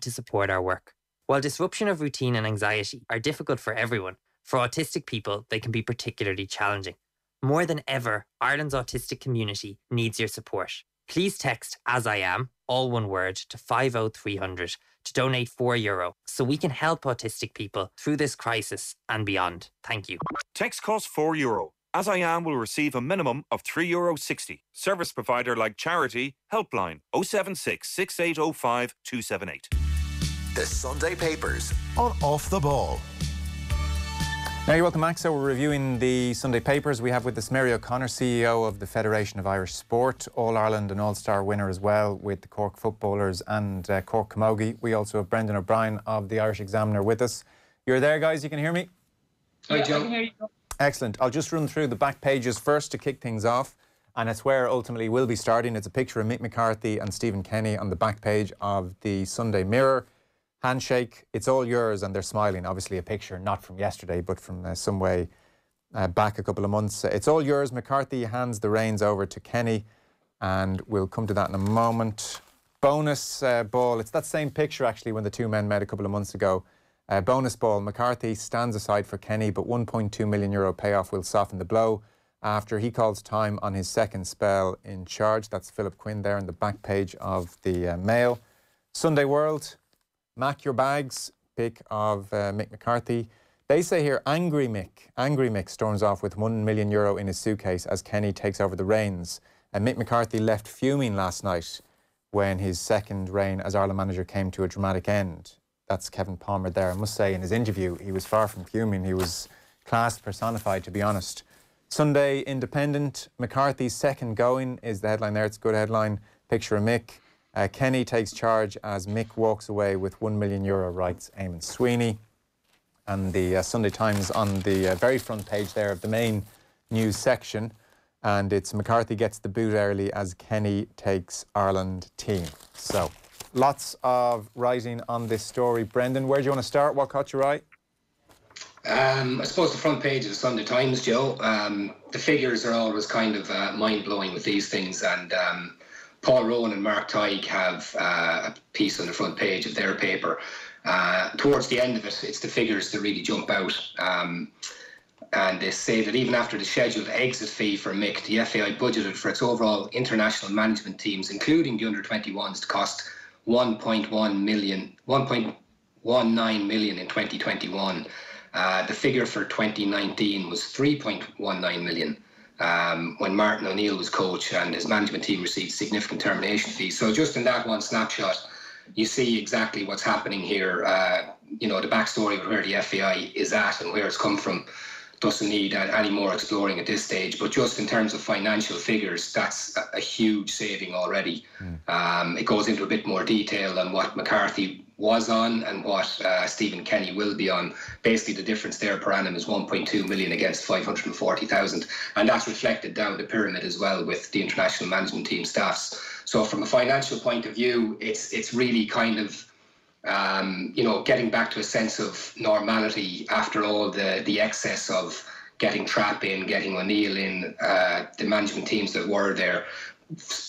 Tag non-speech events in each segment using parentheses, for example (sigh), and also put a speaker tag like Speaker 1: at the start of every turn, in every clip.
Speaker 1: to support our work. While disruption of routine and anxiety are difficult for everyone, for autistic people, they can be particularly challenging. More than ever, Ireland's autistic community needs your support. Please text as I am, all one word, to 50300 to donate 4 euro so we can help autistic people through this crisis and beyond. Thank you.
Speaker 2: Text costs 4 euro. As I Am will receive a minimum of €3.60. Service provider like Charity, Helpline 076 6805 278.
Speaker 3: The Sunday Papers on Off the Ball.
Speaker 4: Now you're welcome Max. So we're reviewing the Sunday papers. We have with us Mary O'Connor, CEO of the Federation of Irish Sport, All Ireland and All Star winner as well with the Cork footballers and uh, Cork Camogie. We also have Brendan O'Brien of the Irish Examiner with us. You're there, guys. You can hear me.
Speaker 5: Hi, Joe.
Speaker 4: Excellent. I'll just run through the back pages first to kick things off. And it's where ultimately we'll be starting. It's a picture of Mick McCarthy and Stephen Kenny on the back page of the Sunday Mirror handshake, it's all yours, and they're smiling. Obviously, a picture not from yesterday, but from uh, some way uh, back a couple of months. It's all yours. McCarthy hands the reins over to Kenny, and we'll come to that in a moment. Bonus uh, ball. It's that same picture actually when the two men met a couple of months ago. Uh, bonus ball. McCarthy stands aside for Kenny, but 1.2 million euro payoff will soften the blow after he calls time on his second spell in charge. That's Philip Quinn there on the back page of the uh, Mail. Sunday World. Mac Your Bags, pick of uh, Mick McCarthy. They say here, Angry Mick, Angry Mick storms off with one million euro in his suitcase as Kenny takes over the reins. And Mick McCarthy left fuming last night when his second reign as Ireland manager came to a dramatic end. That's Kevin Palmer there. I must say, in his interview, he was far from fuming. He was class personified, to be honest. Sunday Independent, McCarthy's second going is the headline there. It's a good headline. Picture of Mick. Uh, Kenny takes charge as Mick walks away with 1 million euro, writes Eamon Sweeney. And the uh, Sunday Times on the uh, very front page there of the main news section. And it's McCarthy gets the boot early as Kenny takes Ireland team. So lots of writing on this story. Brendan, where do you want to start? What caught your eye?
Speaker 5: Um, I suppose the front page of the Sunday Times, Joe. Um, the figures are always kind of uh, mind blowing with these things, and um, Paul Rowan and Mark Tighe have uh, a piece on the front page of their paper. Uh, towards the end of it, it's the figures that really jump out. Um, and they say that even after the scheduled exit fee for Mick, the FAI budgeted for its overall international management teams, including the under 21s, to cost 1.1 million, 1.19 million in 2021. Uh, the figure for 2019 was 3.19 million um, when Martin O'Neill was coach and his management team received significant termination fees. So just in that one snapshot, you see exactly what's happening here. Uh, you know, the backstory of where the FAI is at and where it's come from doesn't need any more exploring at this stage. But just in terms of financial figures, that's a, huge saving already. Mm. Um, it goes into a bit more detail on what McCarthy was on and what uh, Stephen Kenny will be on. Basically, the difference there per annum is 1.2 million against 540,000, and that's reflected down the pyramid as well with the international management team staffs. So, from a financial point of view, it's it's really kind of um, you know getting back to a sense of normality after all the the excess of getting Trap in, getting O'Neill in, uh, the management teams that were there.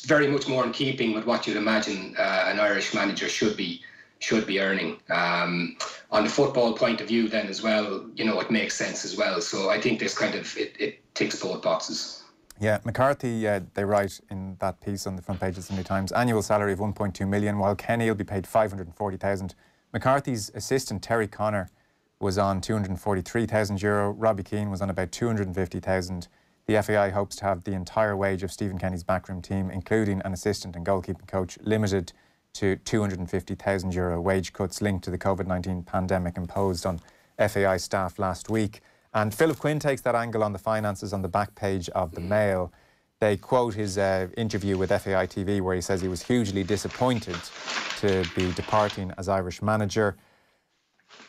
Speaker 5: Very much more in keeping with what you'd imagine uh, an Irish manager should be should be earning. Um, on the football point of view, then as well, you know, it makes sense as well. So I think this kind of it, it ticks both boxes.
Speaker 4: Yeah, McCarthy, uh, they write in that piece on the front page of the Times, annual salary of 1.2 million, while Kenny will be paid 540,000. McCarthy's assistant, Terry Connor, was on 243,000 euro. Robbie Keane was on about 250,000. The FAI hopes to have the entire wage of Stephen Kenny's backroom team, including an assistant and goalkeeping coach, limited to 250,000 euro wage cuts linked to the COVID 19 pandemic imposed on FAI staff last week. And Philip Quinn takes that angle on the finances on the back page of the Mail. They quote his uh, interview with FAI TV where he says he was hugely disappointed to be departing as Irish manager.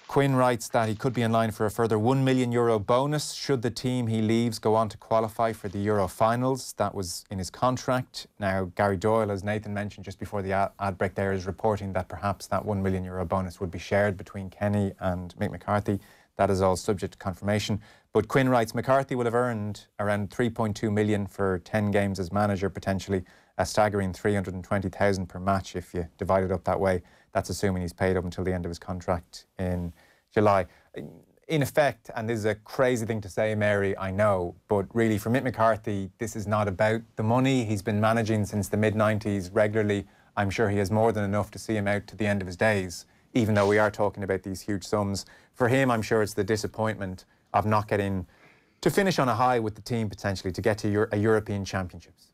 Speaker 4: Quinn writes that he could be in line for a further 1 million euro bonus should the team he leaves go on to qualify for the Euro finals. That was in his contract. Now, Gary Doyle, as Nathan mentioned just before the ad break there, is reporting that perhaps that 1 million euro bonus would be shared between Kenny and Mick McCarthy. That is all subject to confirmation. But Quinn writes McCarthy will have earned around 3.2 million for 10 games as manager potentially, a staggering 320,000 per match if you divide it up that way. That's assuming he's paid up until the end of his contract in July. In effect, and this is a crazy thing to say, Mary, I know, but really for Mick McCarthy, this is not about the money. He's been managing since the mid 90s regularly. I'm sure he has more than enough to see him out to the end of his days, even though we are talking about these huge sums. For him, I'm sure it's the disappointment of not getting to finish on a high with the team potentially to get to a European Championships.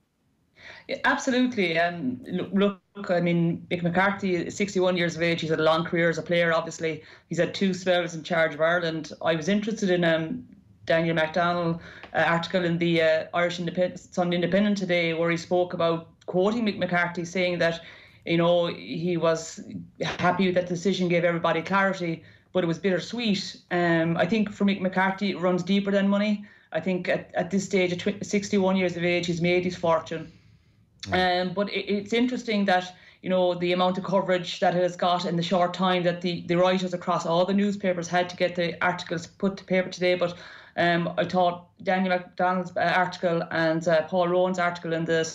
Speaker 6: Yeah, absolutely. And look, I mean, Mick McCarthy 61 years of age. He's had a long career as a player, obviously. He's had two spells in charge of Ireland. I was interested in um, Daniel McDonnell uh, article in the uh, Irish Independent, Sunday Independent today where he spoke about quoting Mick McCarthy saying that, you know, he was happy that the decision gave everybody clarity, but it was bittersweet. Um, I think for Mick McCarthy, it runs deeper than money. I think at, at this stage, at 61 years of age, he's made his fortune. Um, but it, it's interesting that you know the amount of coverage that it has got in the short time that the, the writers across all the newspapers had to get the articles put to paper today. But um, I thought Daniel McDonnell's uh, article and uh, Paul Rowan's article in the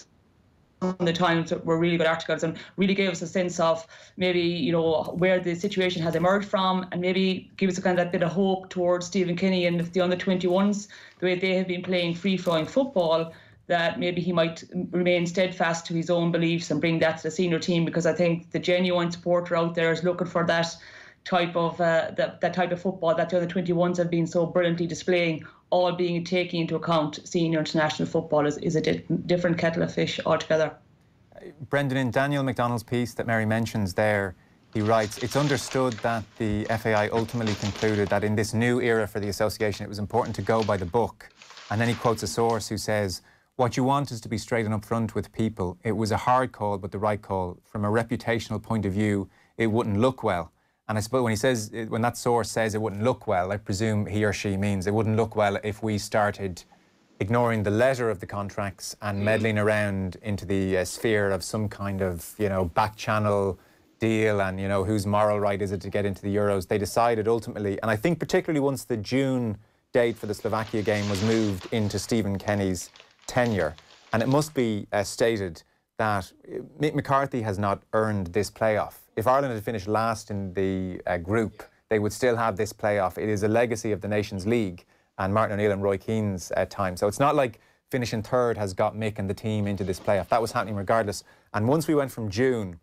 Speaker 6: the Times were really good articles and really gave us a sense of maybe you know where the situation has emerged from and maybe give us a kind of that bit of hope towards Stephen Kenny and the under 21s the way they have been playing free flowing football that maybe he might remain steadfast to his own beliefs and bring that to the senior team because I think the genuine supporter out there is looking for that type of uh, that, that type of football that the other 21s have been so brilliantly displaying all being taking into account senior international football is, is a di- different kettle of fish altogether.
Speaker 4: Brendan, in Daniel McDonnell's piece that Mary mentions there, he writes, It's understood that the FAI ultimately concluded that in this new era for the association, it was important to go by the book. And then he quotes a source who says, What you want is to be straight and upfront with people. It was a hard call, but the right call. From a reputational point of view, it wouldn't look well. And I suppose when he says, when that source says it wouldn't look well, I presume he or she means it wouldn't look well if we started ignoring the letter of the contracts and meddling around into the uh, sphere of some kind of, you know, back channel deal and, you know, whose moral right is it to get into the Euros. They decided ultimately, and I think particularly once the June date for the Slovakia game was moved into Stephen Kenny's tenure, and it must be uh, stated that Mick McCarthy has not earned this playoff. If Ireland had finished last in the uh, group, they would still have this playoff. It is a legacy of the Nations League and Martin O'Neill and Roy Keane's uh, time. So it's not like finishing third has got Mick and the team into this playoff. That was happening regardless. And once we went from June,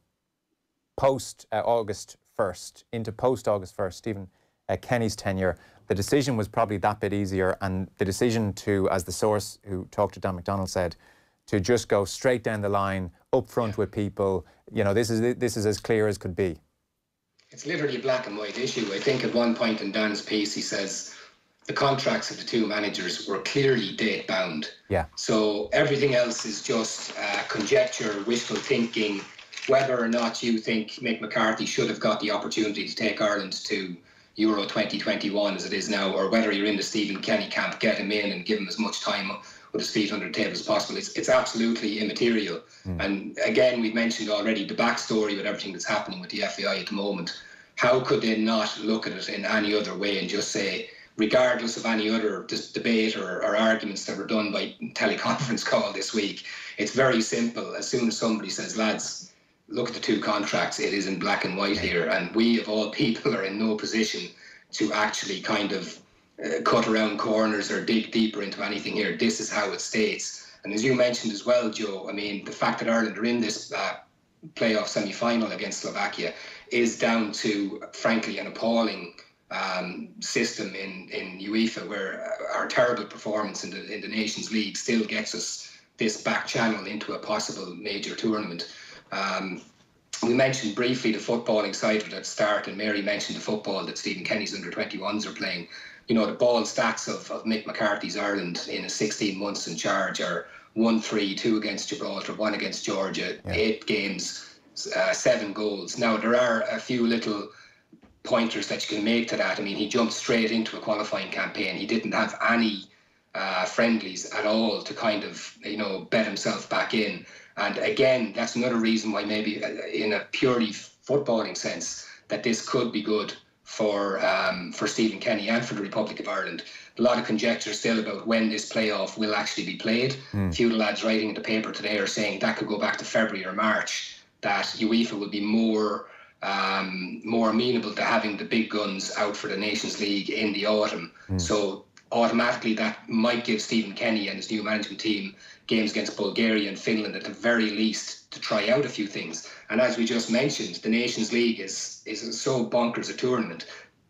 Speaker 4: post uh, August 1st, into post August 1st, Stephen uh, Kenny's tenure, the decision was probably that bit easier. And the decision to, as the source who talked to Dan McDonnell said, to just go straight down the line, up front with people, you know, this is this is as clear as could be.
Speaker 5: It's literally black and white issue. I think at one point in Dan's piece, he says the contracts of the two managers were clearly date bound.
Speaker 4: Yeah.
Speaker 5: So everything else is just uh, conjecture, wishful thinking. Whether or not you think Mick McCarthy should have got the opportunity to take Ireland to Euro 2021 as it is now, or whether you're in the Stephen Kenny camp, get him in and give him as much time with his feet under the table as possible. It's, it's absolutely immaterial. Mm. And again, we've mentioned already the backstory with everything that's happening with the FAI at the moment. How could they not look at it in any other way and just say, regardless of any other debate or, or, arguments that were done by (laughs) teleconference call this week. It's very simple. As soon as somebody says, lads, look at the two contracts, it is in black and white here. And we, of all people, are in no position to actually kind of uh, cut around corners or dig deeper into anything here. This is how it states. And as you mentioned as well, Joe, I mean, the fact that Ireland are in this uh, playoff semi final against Slovakia is down to, frankly, an appalling um, system in, in UEFA where our terrible performance in the, in the Nations League still gets us this back channel into a possible major tournament. Um, we mentioned briefly the footballing side of it at start, and Mary mentioned the football that Stephen Kenny's under 21s are playing. You know, the ball stats of, of Mick McCarthy's Ireland in 16 months in charge are 1 3, 2 against Gibraltar, 1 against Georgia, yeah. 8 games, uh, 7 goals. Now, there are a few little pointers that you can make to that. I mean, he jumped straight into a qualifying campaign. He didn't have any uh, friendlies at all to kind of, you know, bet himself back in. And again, that's another reason why maybe uh, in a purely footballing sense that this could be good for um, for Stephen Kenny and for the Republic of Ireland. A lot of conjecture still about when this playoff will actually be played. Mm. A few of the lads writing in the paper today are saying that could go back to February or March. That UEFA will be more um, more amenable to having the big guns out for the Nations League in the autumn. Mm. So automatically that might give Stephen Kenny and his new management team games against Bulgaria and Finland at the very least to try out a few things. And as we just mentioned, the Nations League is is so bonkers a tournament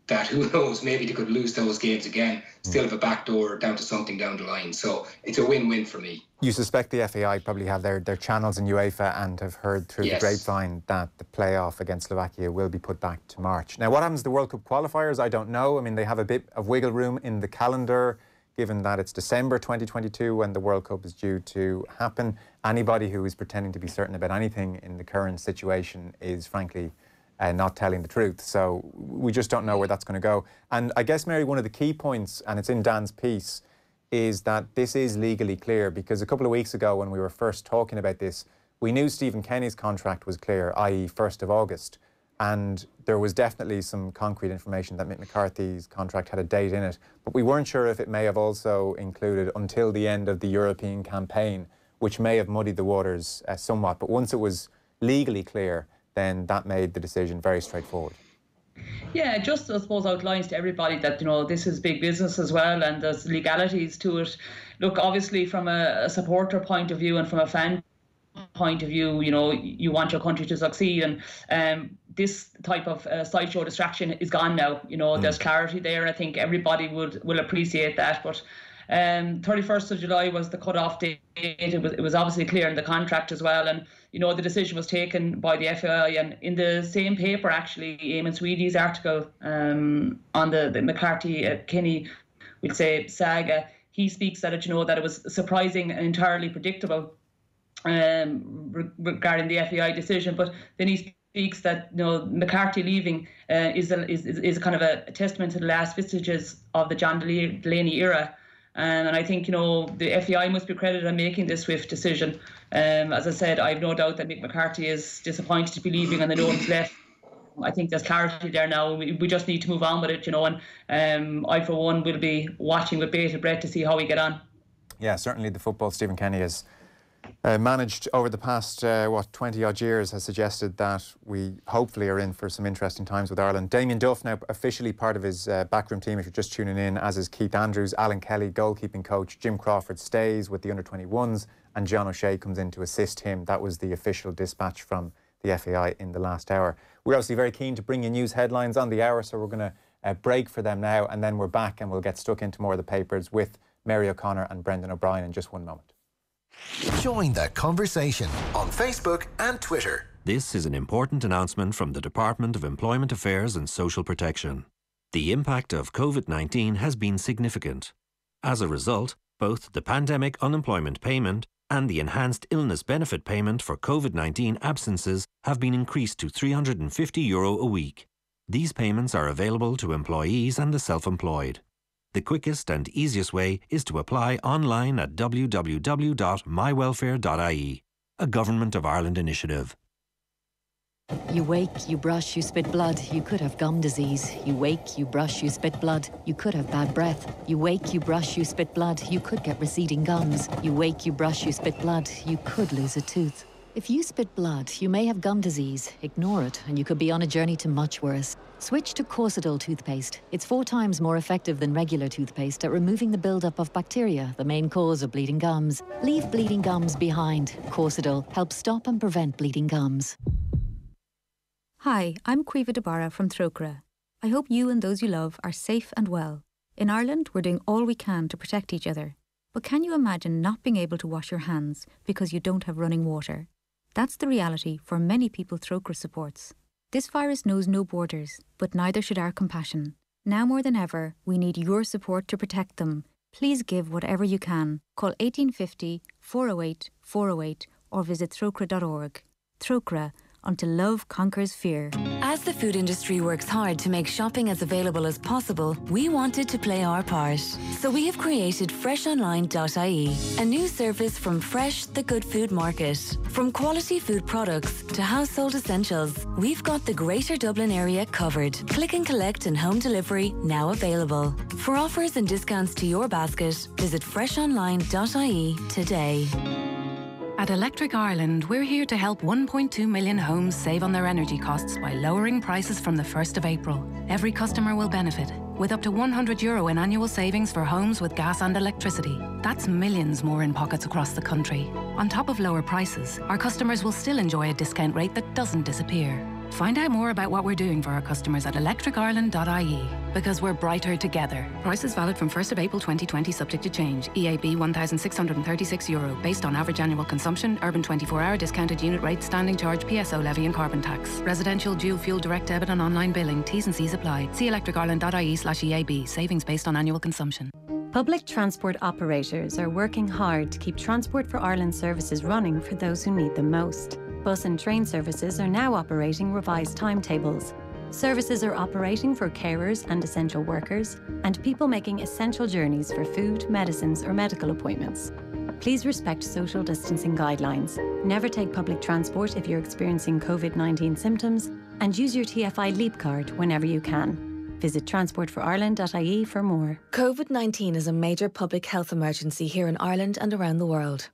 Speaker 5: that who (laughs) knows, maybe they could lose those games again, hmm. still have a back door down to something down the line. So it's a win-win for me.
Speaker 4: You suspect the FAI probably have their, their channels in UEFA and have heard through yes. the grapevine that the playoff against Slovakia will be put back to March. Now, what happens to the World Cup qualifiers? I don't know. I mean, they have a bit of wiggle room in the calendar given that it's December 2022 when the World Cup is due to happen. Anybody who is pretending to be certain about anything in the current situation is frankly uh, not telling the truth. So we just don't know where that's going to go. And I guess, Mary, one of the key points, and it's in Dan's piece, is that this is legally clear because a couple of weeks ago when we were first talking about this, we knew Stephen Kenny's contract was clear, i.e., 1st of August. And there was definitely some concrete information that Mick McCarthy's contract had a date in it. But we weren't sure if it may have also included until the end of the European campaign, which may have muddied the waters uh, somewhat. But once it was legally clear, then that made the decision very straightforward.
Speaker 6: Yeah, just I suppose outlines to everybody that you know this is big business as well, and there's legalities to it. Look, obviously from a, a supporter point of view and from a fan point of view, you know, you want your country to succeed, and um, this type of uh, sideshow distraction is gone now. You know, mm. there's clarity there. I think everybody would will appreciate that, but. Um, 31st of July was the cut-off date. It was, it was obviously clear in the contract as well, and you know the decision was taken by the FAI. And in the same paper, actually, Eamon Sweeney's article um, on the, the McCarthy uh, Kenny, we'd say saga, he speaks that it, you know that it was surprising and entirely predictable um, re- regarding the FAI decision. But then he speaks that you know McCarthy leaving uh, is, a, is is kind of a testament to the last vestiges of the John Delaney era. Um, and I think, you know, the FAI must be credited on making this swift decision. Um, as I said, I have no doubt that Mick McCarthy is disappointed to be leaving and the no one's left. I think there's clarity there now. We, we just need to move on with it, you know. And um, I, for one, will be watching with bated breath to see how we get on.
Speaker 4: Yeah, certainly the football Stephen Kenny is uh, managed over the past, uh, what, 20 odd years has suggested that we hopefully are in for some interesting times with Ireland. Damien Duff now officially part of his uh, backroom team, if you're just tuning in, as is Keith Andrews, Alan Kelly, goalkeeping coach, Jim Crawford stays with the under 21s, and John O'Shea comes in to assist him. That was the official dispatch from the FAI in the last hour. We're obviously very keen to bring you news headlines on the hour, so we're going to uh, break for them now, and then we're back and we'll get stuck into more of the papers with Mary O'Connor and Brendan O'Brien in just one moment.
Speaker 3: Join the conversation on Facebook and Twitter.
Speaker 7: This is an important announcement from the Department of Employment Affairs and Social Protection. The impact of COVID 19 has been significant. As a result, both the pandemic unemployment payment and the enhanced illness benefit payment for COVID 19 absences have been increased to €350 Euro a week. These payments are available to employees and the self employed. The quickest and easiest way is to apply online at www.mywelfare.ie, a Government of Ireland initiative.
Speaker 8: You wake, you brush, you spit blood. You could have gum disease. You wake, you brush, you spit blood. You could have bad breath. You wake, you brush, you spit blood. You could get receding gums. You wake, you brush, you spit blood. You could lose a tooth. If you spit blood, you may have gum disease. Ignore it, and you could be on a journey to much worse. Switch to Corsodyl toothpaste. It's four times more effective than regular toothpaste at removing the buildup of bacteria, the main cause of bleeding gums. Leave bleeding gums behind. Corsodyl helps stop and prevent bleeding gums.
Speaker 9: Hi, I'm Caoimhe de Barra from Trócaire. I hope you and those you love are safe and well. In Ireland, we're doing all we can to protect each other. But can you imagine not being able to wash your hands because you don't have running water? That's the reality for many people Trócaire supports. This virus knows no borders, but neither should our compassion. Now more than ever, we need your support to protect them. Please give whatever you can. Call 1850 408 408 or visit trócaire.org. Trócaire, until love conquers fear.
Speaker 10: As the food industry works hard to make shopping as available as possible, we wanted to play our part. So we have created freshonline.ie, a new service from Fresh, the good food market. From quality food products to household essentials, we've got the Greater Dublin area covered. Click and collect and home delivery now available. For offers and discounts to your basket, visit freshonline.ie today.
Speaker 11: At Electric Ireland, we're here to help 1.2 million homes save on their energy costs by lowering prices from the 1st of April. Every customer will benefit, with up to 100 euro in annual savings for homes with gas and electricity. That's millions more in pockets across the country. On top of lower prices, our customers will still enjoy a discount rate that doesn't disappear. Find out more about what we're doing for our customers at electricireland.ie because we're brighter together. Prices valid from 1st of April 2020 subject to change. EAB 1636 euro based on average annual consumption, urban 24-hour discounted unit rate, standing charge, PSO levy and carbon tax. Residential dual fuel direct debit and online billing. T's and C's apply. See electricireland.ie slash EAB. Savings based on annual consumption.
Speaker 12: Public transport operators are working hard to keep Transport for Ireland services running for those who need them most. Bus and train services are now operating revised timetables. Services are operating for carers and essential workers, and people making essential journeys for food, medicines, or medical appointments. Please respect social distancing guidelines. Never take public transport if you're experiencing COVID 19 symptoms, and use your TFI Leap card whenever you can. Visit transportforireland.ie for more.
Speaker 10: COVID 19 is a major public health emergency here in Ireland and around the world.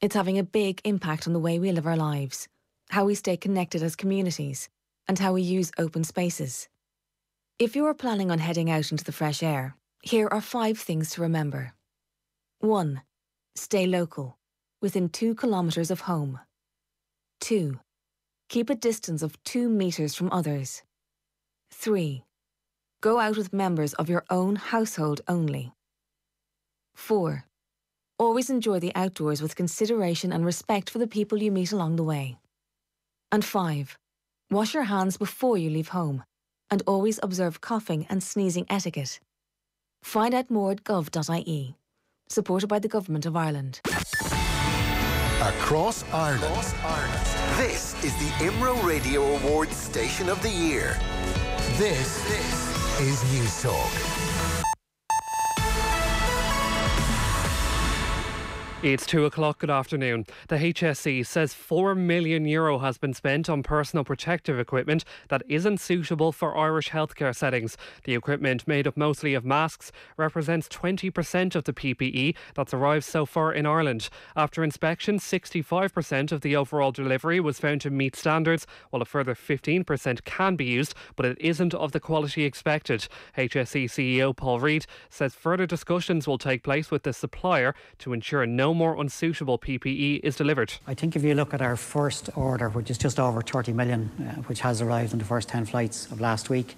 Speaker 10: It's having a big impact on the way we live our lives, how we stay connected as communities, and how we use open spaces. If you are planning on heading out into the fresh air, here are five things to remember. 1. Stay local, within two kilometres of home. 2. Keep a distance of two metres from others. 3. Go out with members of your own household only. 4. Always enjoy the outdoors with consideration and respect for the people you meet along the way. And 5. Wash your hands before you leave home, and always observe coughing and sneezing etiquette. Find out more at gov.ie, supported by the Government of Ireland.
Speaker 3: Across Ireland. Across Ireland. This is the IMRO Radio Awards Station of the Year. This, this is Newstalk.
Speaker 13: It's two o'clock. Good afternoon. The HSE says four million euro has been spent on personal protective equipment that isn't suitable for Irish healthcare settings. The equipment, made up mostly of masks, represents 20% of the PPE that's arrived so far in Ireland. After inspection, 65% of the overall delivery was found to meet standards, while a further 15% can be used, but it isn't of the quality expected. HSE CEO Paul Reid says further discussions will take place with the supplier to ensure no no more unsuitable PPE is delivered.
Speaker 14: I think if you look at our first order, which is just over 30 million, uh, which has arrived on the first 10 flights of last week,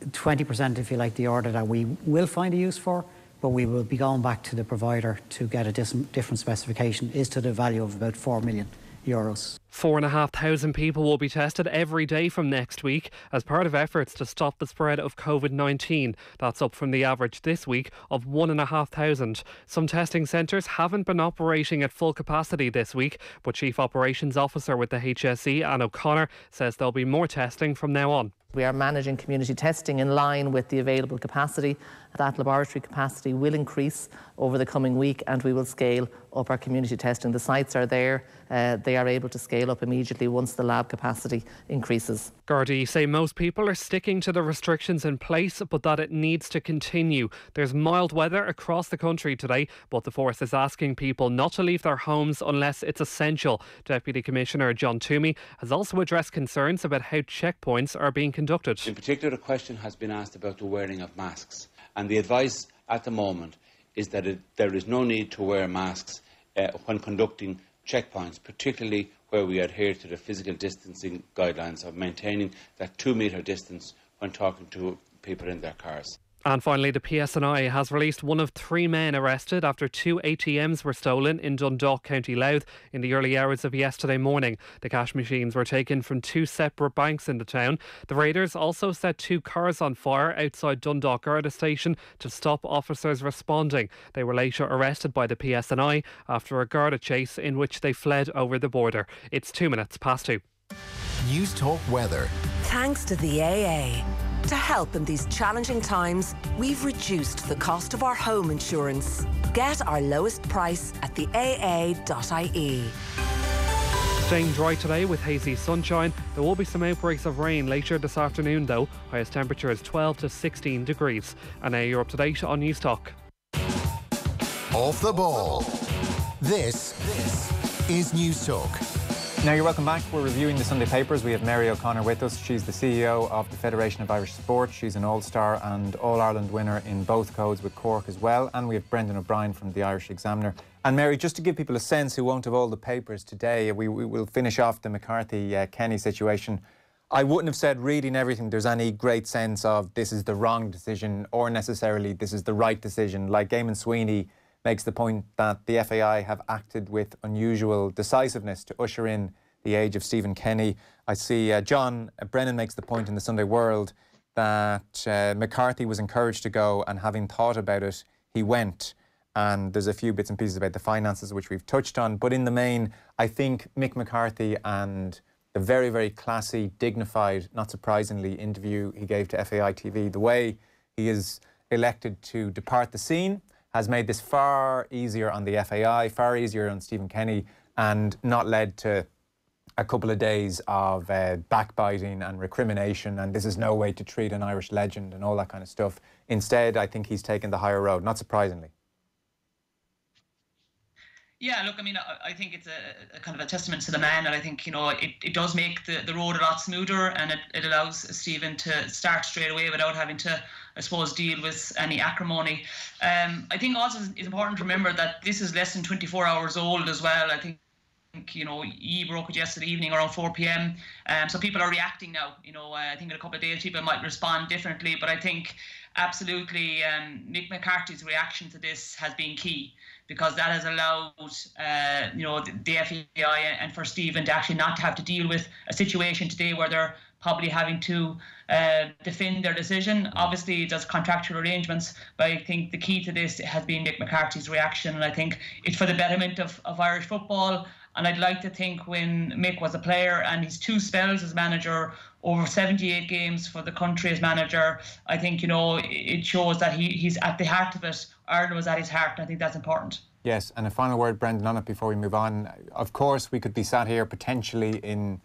Speaker 14: 20%, if you like, the order that we will find a use for, but we will be going back to the provider to get a different specification, is to the value of about 4 million euros.
Speaker 13: Four and a half thousand people will be tested every day from next week as part of efforts to stop the spread of COVID 19. That's up from the average this week of one and a half thousand. Some testing centres haven't been operating at full capacity this week, but Chief Operations Officer with the HSE, Anne O'Connor, says there'll be more testing from now on.
Speaker 15: We are managing community testing in line with the available capacity. That laboratory capacity will increase over the coming week and we will scale up our community testing. The sites are there, uh, they are able to scale up immediately once the lab capacity increases.
Speaker 13: Gardaí say most people are sticking to the restrictions in place, but that it needs to continue. There's mild weather across the country today, but the force is asking people not to leave their homes unless it's essential. Deputy Commissioner John Toomey has also addressed concerns about how checkpoints are being conducted.
Speaker 16: In particular, a question has been asked about the wearing of masks, and the advice at the moment is that it, there is no need to wear masks uh, when conducting checkpoints, particularly where we adhere to the physical distancing guidelines of maintaining that two metre distance when talking to people in their cars.
Speaker 13: And finally, the PSNI has released one of three men arrested after two ATMs were stolen in Dundalk, County Louth, in the early hours of yesterday morning. The cash machines were taken from two separate banks in the town. The raiders also set two cars on fire outside Dundalk Garda station to stop officers responding. They were later arrested by the PSNI after a Garda chase in which they fled over the border. It's two minutes past two.
Speaker 3: Newstalk weather.
Speaker 17: Thanks to the AA. To help in these challenging times, we've reduced the cost of our home insurance. Get our lowest price at the AA.ie.
Speaker 13: Staying dry today with hazy sunshine. There will be some outbreaks of rain later this afternoon, though. Highest temperature is 12 to 16 degrees. And now you're up to date on Newstalk.
Speaker 3: Off the ball. This, this is Newstalk.
Speaker 4: Now you're welcome back. We're reviewing the Sunday papers. We have Mary O'Connor with us. She's the CEO of the Federation of Irish Sport. She's an All-Star and All-Ireland winner in both codes with Cork as well. And we have Brendan O'Brien from the Irish Examiner. And Mary, just to give people a sense who won't have all the papers today, we, we will finish off the McCarthy uh, Kenny situation. I wouldn't have said reading everything there's any great sense of this is the wrong decision or necessarily this is the right decision. Like Eamon Sweeney makes the point that the FAI have acted with unusual decisiveness to usher in the age of Stephen Kenny. I see uh, John uh, Brennan makes the point in the Sunday World that uh, McCarthy was encouraged to go, and having thought about it, he went. And there's a few bits and pieces about the finances which we've touched on. But in the main, I think Mick McCarthy and the very, very classy, dignified, not surprisingly, interview he gave to FAI TV, the way he is elected to depart the scene has made this far easier on the FAI, far easier on Stephen Kenny, and not led to a couple of days of uh, backbiting and recrimination, and this is no way to treat an Irish legend and all that kind of stuff. Instead, I think he's taken the higher road, not surprisingly.
Speaker 6: Yeah, look, I mean, I, think it's a, a, kind of a testament to the man, and I think you know it, it does make the, the road a lot smoother, and it, it allows Stephen to start straight away without having to, I suppose, deal with any acrimony. Um, I think also it's important to remember that this is less than 24 hours old as well. I think you know, E broke it yesterday evening around 4 p.m. Um, so people are reacting now. You know, uh, I think in a couple of days people might respond differently, but I think absolutely um, Mick McCarthy's reaction to this has been key because that has allowed, uh, you know, the, the FAI and for Stephen to actually not have to deal with a situation today where they're probably having to uh, defend their decision. Obviously, there's contractual arrangements, but I think the key to this has been Mick McCarthy's reaction, and I think it's for the betterment of, of Irish football. And I'd like to think when Mick was a player and his two spells as manager, over 78 games for the country as manager, I think, you know, it shows that he, he's at the heart of it. Ireland was at his heart, and I think that's important.
Speaker 4: Yes, and a final word, Brendan, on it before we move on. Of course, we could be sat here potentially in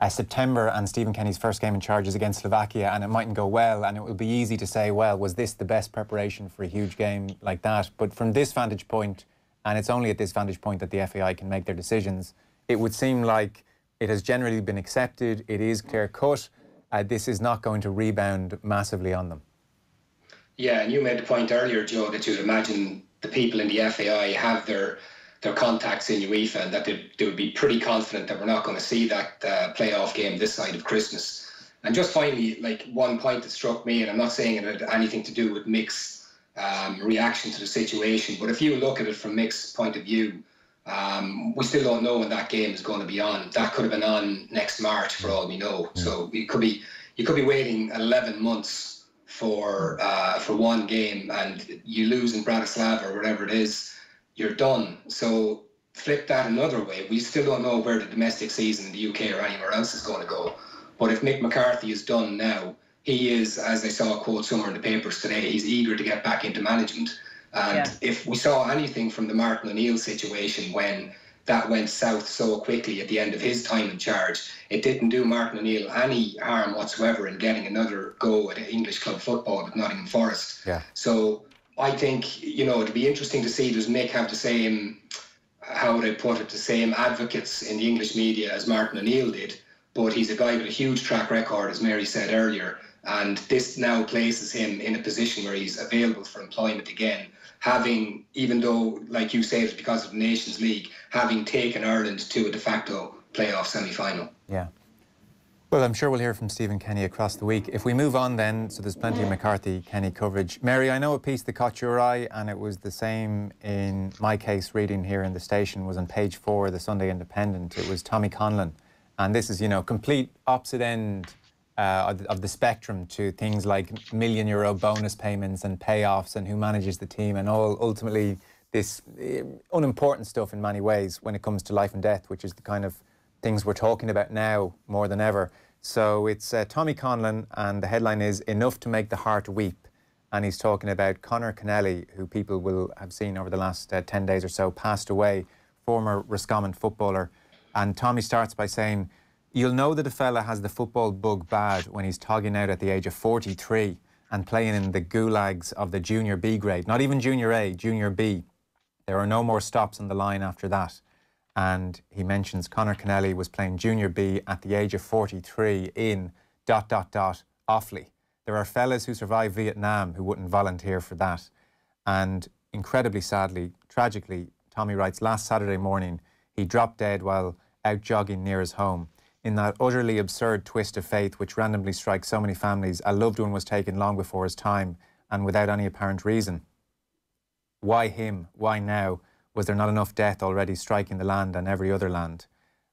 Speaker 4: uh, September and Stephen Kenny's first game in charge is against Slovakia, and it mightn't go well, and it will be easy to say, well, was this the best preparation for a huge game like that? But from this vantage point, and it's only at this vantage point that the FAI can make their decisions. It would seem like it has generally been accepted, it is clear cut. Uh, this is not going to rebound massively on them.
Speaker 5: Yeah, and you made the point earlier, Joe, that you'd imagine the people in the FAI have their their contacts in UEFA and that they, they would be pretty confident that we're not going to see that uh, playoff game this side of Christmas. And just finally, like one point that struck me, and I'm not saying it had anything to do with Mick's um, reaction to the situation. But if you look at it from Mick's point of view, um, we still don't know when that game is going to be on. That could have been on next March for all we know. Yeah. So it could be you could be waiting 11 months for uh, for one game, and you lose in Bratislava or whatever it is, you're done. So flip that another way. We still don't know where the domestic season in the UK or anywhere else is going to go. But if Mick McCarthy is done now, he is, as I saw a quote somewhere in the papers today, he's eager to get back into management. And yeah. if we saw anything from the Martin O'Neill situation when that went south so quickly at the end of his time in charge, it didn't do Martin O'Neill any harm whatsoever in getting another go at English club football with Nottingham Forest.
Speaker 4: Yeah.
Speaker 5: So I think, you know, it'd be interesting to see does Mick have the same, how would I put it, the same advocates in the English media as Martin O'Neill did. But he's a guy with a huge track record, as Mary said earlier, and this now places him in a position where he's available for employment again, having, even though, like you say, it's because of the Nations League, having taken Ireland to a de facto playoff semi final.
Speaker 4: Yeah. Well, I'm sure we'll hear from Stephen Kenny across the week. If we move on then, so there's plenty of McCarthy Kenny coverage. Mary, I know a piece that caught your eye, and it was the same in my case reading here in the station, was on page four of the Sunday Independent. It was Tommy Conlon. And this is, you know, complete opposite end uh, of the spectrum to things like million euro bonus payments and payoffs and who manages the team and all ultimately this uh, unimportant stuff in many ways when it comes to life and death, which is the kind of things we're talking about now more than ever. So it's uh, Tommy Conlon, and the headline is Enough to Make the Heart Weep. And he's talking about Conor Kennelly, who people will have seen over the last uh, 10 days or so, passed away, former Roscommon footballer. And Tommy starts by saying, You'll know that a fella has the football bug bad when he's togging out at the age of 43 and playing in the gulags of the junior B grade, not even junior A, junior B. There are no more stops on the line after that and he mentions Conor Kennelly was playing junior B at the age of 43 in dot dot dot Offaly. There are fellas who survived Vietnam who wouldn't volunteer for that. And incredibly sadly, tragically, Tommy writes last Saturday morning he dropped dead while out jogging near his home. In that utterly absurd twist of fate which randomly strikes so many families, a loved one was taken long before his time and without any apparent reason. Why him? Why now? Was there not enough death already striking the land and every other land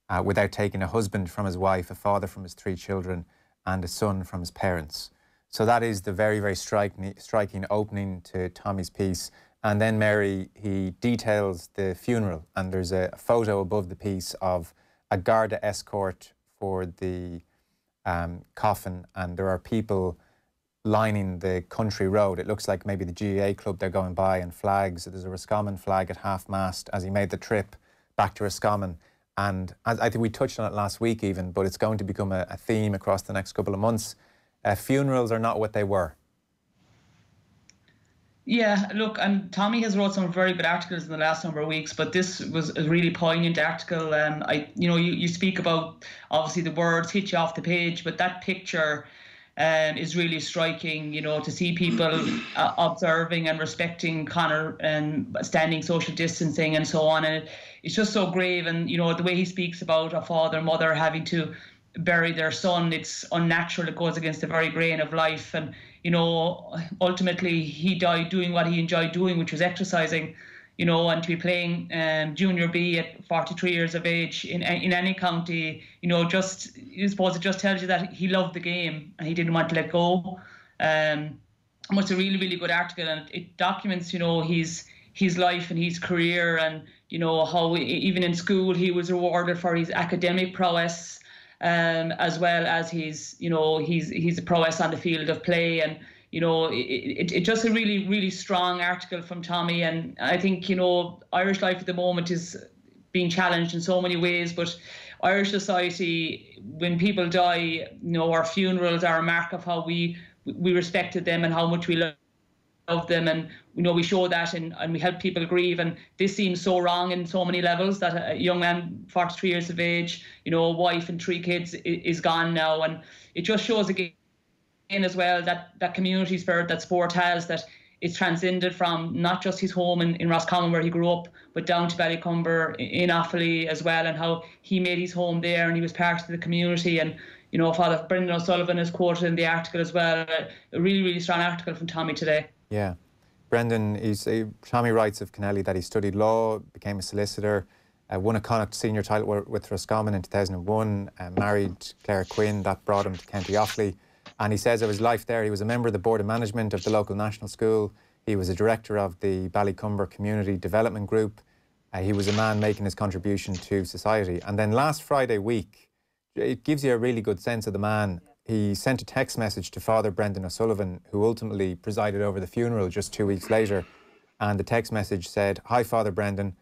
Speaker 4: uh, without taking a husband from his wife, a father from his three children, and a son from his parents? So that is the very, very striking, striking opening to Tommy's piece. And then Mary, he details the funeral, and there's a photo above the piece of a Garda escort for the um, coffin, and there are people lining the country road. It looks like maybe the GAA club they're going by and flags. There's a Roscommon flag at half mast as he made the trip back to Roscommon. And I think we touched on it last week even, but it's going to become a, a theme across the next couple of months. Uh, funerals are not what they were.
Speaker 6: Yeah, look, and Tommy has wrote some very good articles in the last number of weeks, but this was a really poignant article. Um, I, you know, you, you speak about obviously the words hit you off the page, but that picture um, is really striking. You know, to see people uh, observing and respecting Conor and standing social distancing and so on, and it, it's just so grave. And you know, the way he speaks about a father, mother having to bury their son, it's unnatural. It goes against the very grain of life. And you know, ultimately, he died doing what he enjoyed doing, which was exercising you know, and to be playing um, junior B at 43 years of age in in any county, you know, just I suppose it just tells you that he loved the game and he didn't want to let go. Um, and it's a really really good article and it documents, you know, his his life and his career and you know how even in school he was rewarded for his academic prowess um, as well as he's you know his his prowess on the field of play and you know, it, it, it, just a really, really strong article from Tommy. And I think, you know, Irish life at the moment is being challenged in so many ways, but Irish society, when people die, you know, our funerals are a mark of how we we respected them and how much we love them and you know we show that and, and we help people grieve and this seems so wrong in so many levels that a young man 43 years of age you know a wife and three kids is gone now and it just shows again as well that that community spirit that sport has that it's transcended from not just his home in, in Roscommon where he grew up, but down to Ballycumber in Offaly as well, and how he made his home there and he was part of the community. And you know, Father Brendan O'Sullivan is quoted in the article as well. A really, really strong article from Tommy today.
Speaker 4: Yeah, Brendan, he's, uh, Tommy writes of Kennelly that he studied law, became a solicitor, uh, won a Connacht senior title with Roscommon in 2001, uh, married Claire Quinn, that brought him to County Offaly. And he says of his life there, he was a member of the board of management of the local national school. He was a director of the Ballycumber Community Development Group. Uh, he was a man making his contribution to society. And then last Friday week, it gives you a really good sense of the man. He sent a text message to Father Brendan O'Sullivan, who ultimately presided over the funeral just two weeks later. And the text message said, Hi, Father Brendan.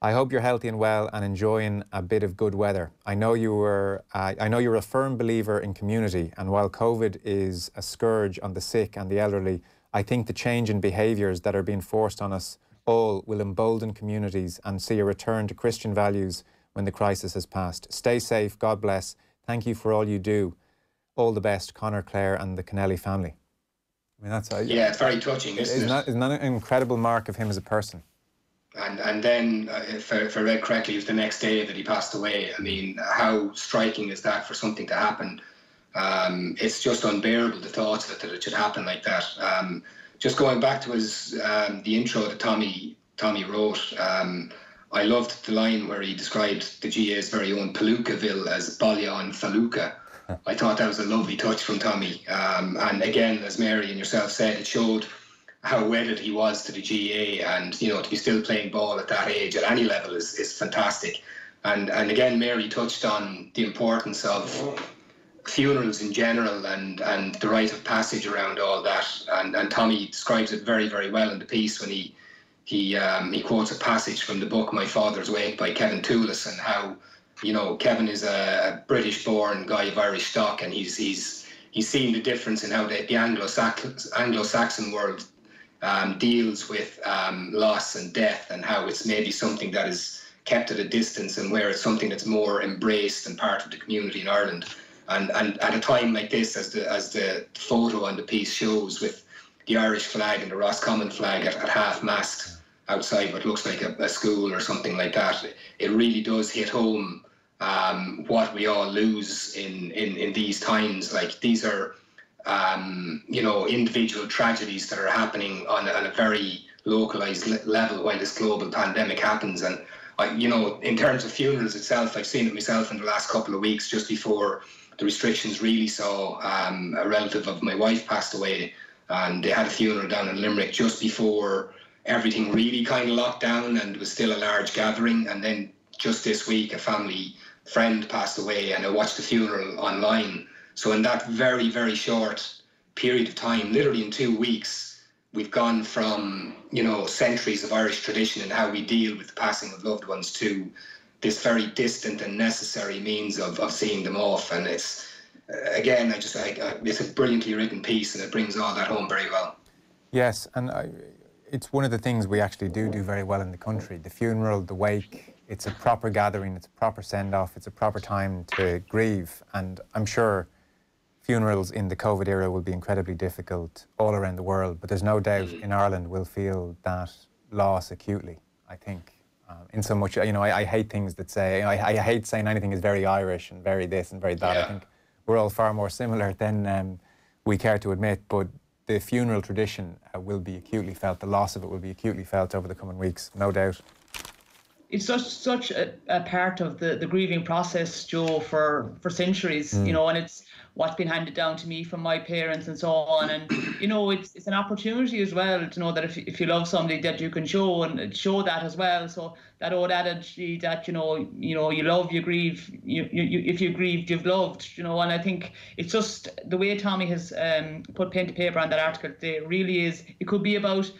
Speaker 4: I hope you're healthy and well and enjoying a bit of good weather. I know you were, uh, I know you're a firm believer in community, and while COVID is a scourge on the sick and the elderly, I think the change in behaviours that are being forced on us all will embolden communities and see a return to Christian values when the crisis has passed. Stay safe. God bless. Thank you for all you do. All the best, Conor, Claire, and the Kennelly family.
Speaker 5: I mean, that's a, yeah, it's very touching, isn't,
Speaker 4: isn't it? That, isn't that an incredible mark of him as a person?
Speaker 5: and and then uh, if, if I read correctly, it was the next day that he passed away. I mean, how striking is that for something to happen? Um, it's just unbearable the thought that, that it should happen like that. Um, just going back to his um, the intro that Tommy Tommy wrote. Um, I loved the line where he described the GAA's very own Palookaville as Ballion Faluka. I thought that was a lovely touch from Tommy. Um, and again, as Mary and yourself said, it showed how wedded he was to the GAA, and you know to be still playing ball at that age at any level is, is fantastic. And and again, Mary touched on the importance of funerals in general and and the rite of passage around all that. And and Tommy describes it very very well in the piece when he he um, he quotes a passage from the book My Father's Wake by Kevin Toolis and how you know Kevin is a British-born guy of Irish stock and he's he's he's seen the difference in how the, the Anglo-Saxon world um, deals with um, loss and death and how it's maybe something that is kept at a distance and where it's something that's more embraced and part of the community in Ireland. And and at a time like this, as the as the photo on the piece shows, with the Irish flag and the Roscommon flag at, at half mast outside what looks like a, a, school or something like that, it really does hit home um, what we all lose in, in, in these times. Like these are, um, you know, individual tragedies that are happening on, on a very localized level while this global pandemic happens. And, I, you know, in terms of funerals itself, I've seen it myself in the last couple of weeks just before the restrictions really saw um, a relative of my wife passed away and they had a funeral down in Limerick just before everything really kind of locked down and was still a large gathering. And then just this week, a family friend passed away and I watched the funeral online. So in that very, very short period of time, literally in two weeks, we've gone from, you know, centuries of Irish tradition and how we deal with the passing of loved ones to this very distant and necessary means of, of seeing them off. And it's, uh, again, I just, I, I, it's a brilliantly written piece and it brings all that home very well.
Speaker 4: Yes, and I, it's one of the things we actually do do very well in the country. The funeral, the wake, it's a proper gathering, it's a proper send off, it's a proper time to grieve. And I'm sure funerals in the COVID era will be incredibly difficult all around the world, but there's no doubt in Ireland we'll feel that loss acutely, I think. Um, in so much, you know, I, I hate things that say, I, I, hate saying anything is very Irish and very this and very that. Yeah. I think we're all far more similar than um, we care to admit, but the funeral tradition uh, will be acutely felt. The loss of it will be acutely felt over the coming weeks, no doubt.
Speaker 6: It's such such a, a part of the, the grieving process, Joe, for for centuries, mm. you know, and it's what's been handed down to me from my parents and so on. And you know, it's it's an opportunity as well to know that if if you love somebody, that you can show and show that as well. So that old adage that you know, you know, you love, you grieve. You, you, if you grieved, you've loved. You know, and I think it's just the way Tommy has um, put pen to paper on that article. It really is. It could be about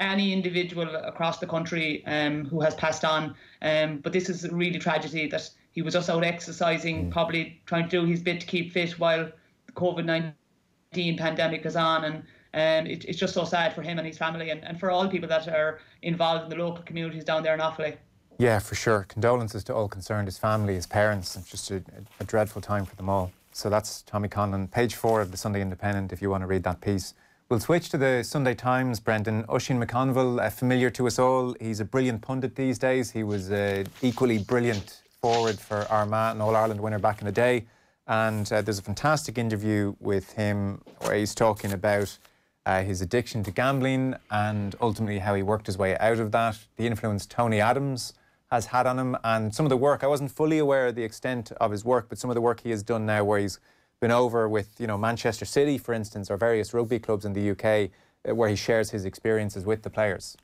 Speaker 6: any individual across the country um, who has passed on. Um, but this is really tragedy that he was just out exercising, mm. probably trying to do his bit to keep fit while the COVID 19 pandemic is on. And um, it, it's just so sad for him and his family and, and for all people that are involved in the local communities down there in Offaly.
Speaker 4: Yeah, for sure. Condolences to all concerned, his family, his parents. It's just a, a dreadful time for them all. So that's Tommy Conlon, page four of the Sunday Independent, if you want to read that piece. We'll switch to the Sunday Times, Brendan. Oisin McConville, uh, familiar to us all. He's a brilliant pundit these days. He was uh, equally brilliant forward for Armagh, an All Ireland winner back in the day. And uh, there's a fantastic interview with him where he's talking about uh, his addiction to gambling and ultimately how he worked his way out of that, the influence Tony Adams has had on him, and some of the work. I wasn't fully aware of the extent of his work, but some of the work he has done now, where he's been over with, you know, Manchester City, for instance, or various rugby clubs in the UK, uh, where he shares his experiences with the players.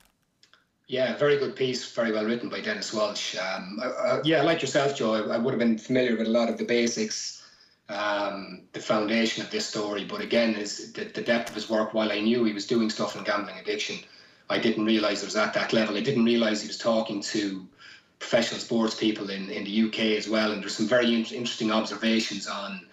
Speaker 5: Yeah, very good piece, very well written by Denis Walsh. Um, uh, yeah, like yourself, Joe, I, I, would have been familiar with a lot of the basics, um, the foundation of this story. But again, is the, the, depth of his work. While I knew he was doing stuff in gambling addiction, I didn't realise it was at that level. I didn't realise he was talking to professional sports people in, in the UK as well. And there's some very in- interesting observations on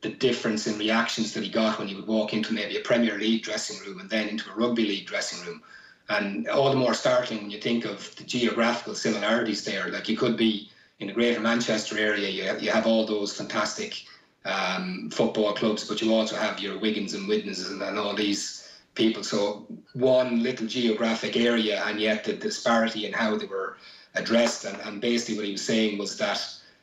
Speaker 5: the difference in reactions that he got when he would walk into maybe a Premier League dressing room and then into a rugby league dressing room and all the more startling when you think of the geographical similarities there. Like you could be in the Greater Manchester area, you have, you have all those fantastic um, football clubs, but you also have your Wigans and Widnes and, and all these people. So one little geographic area, and yet the disparity in how they were addressed. And, and basically, what he was saying was that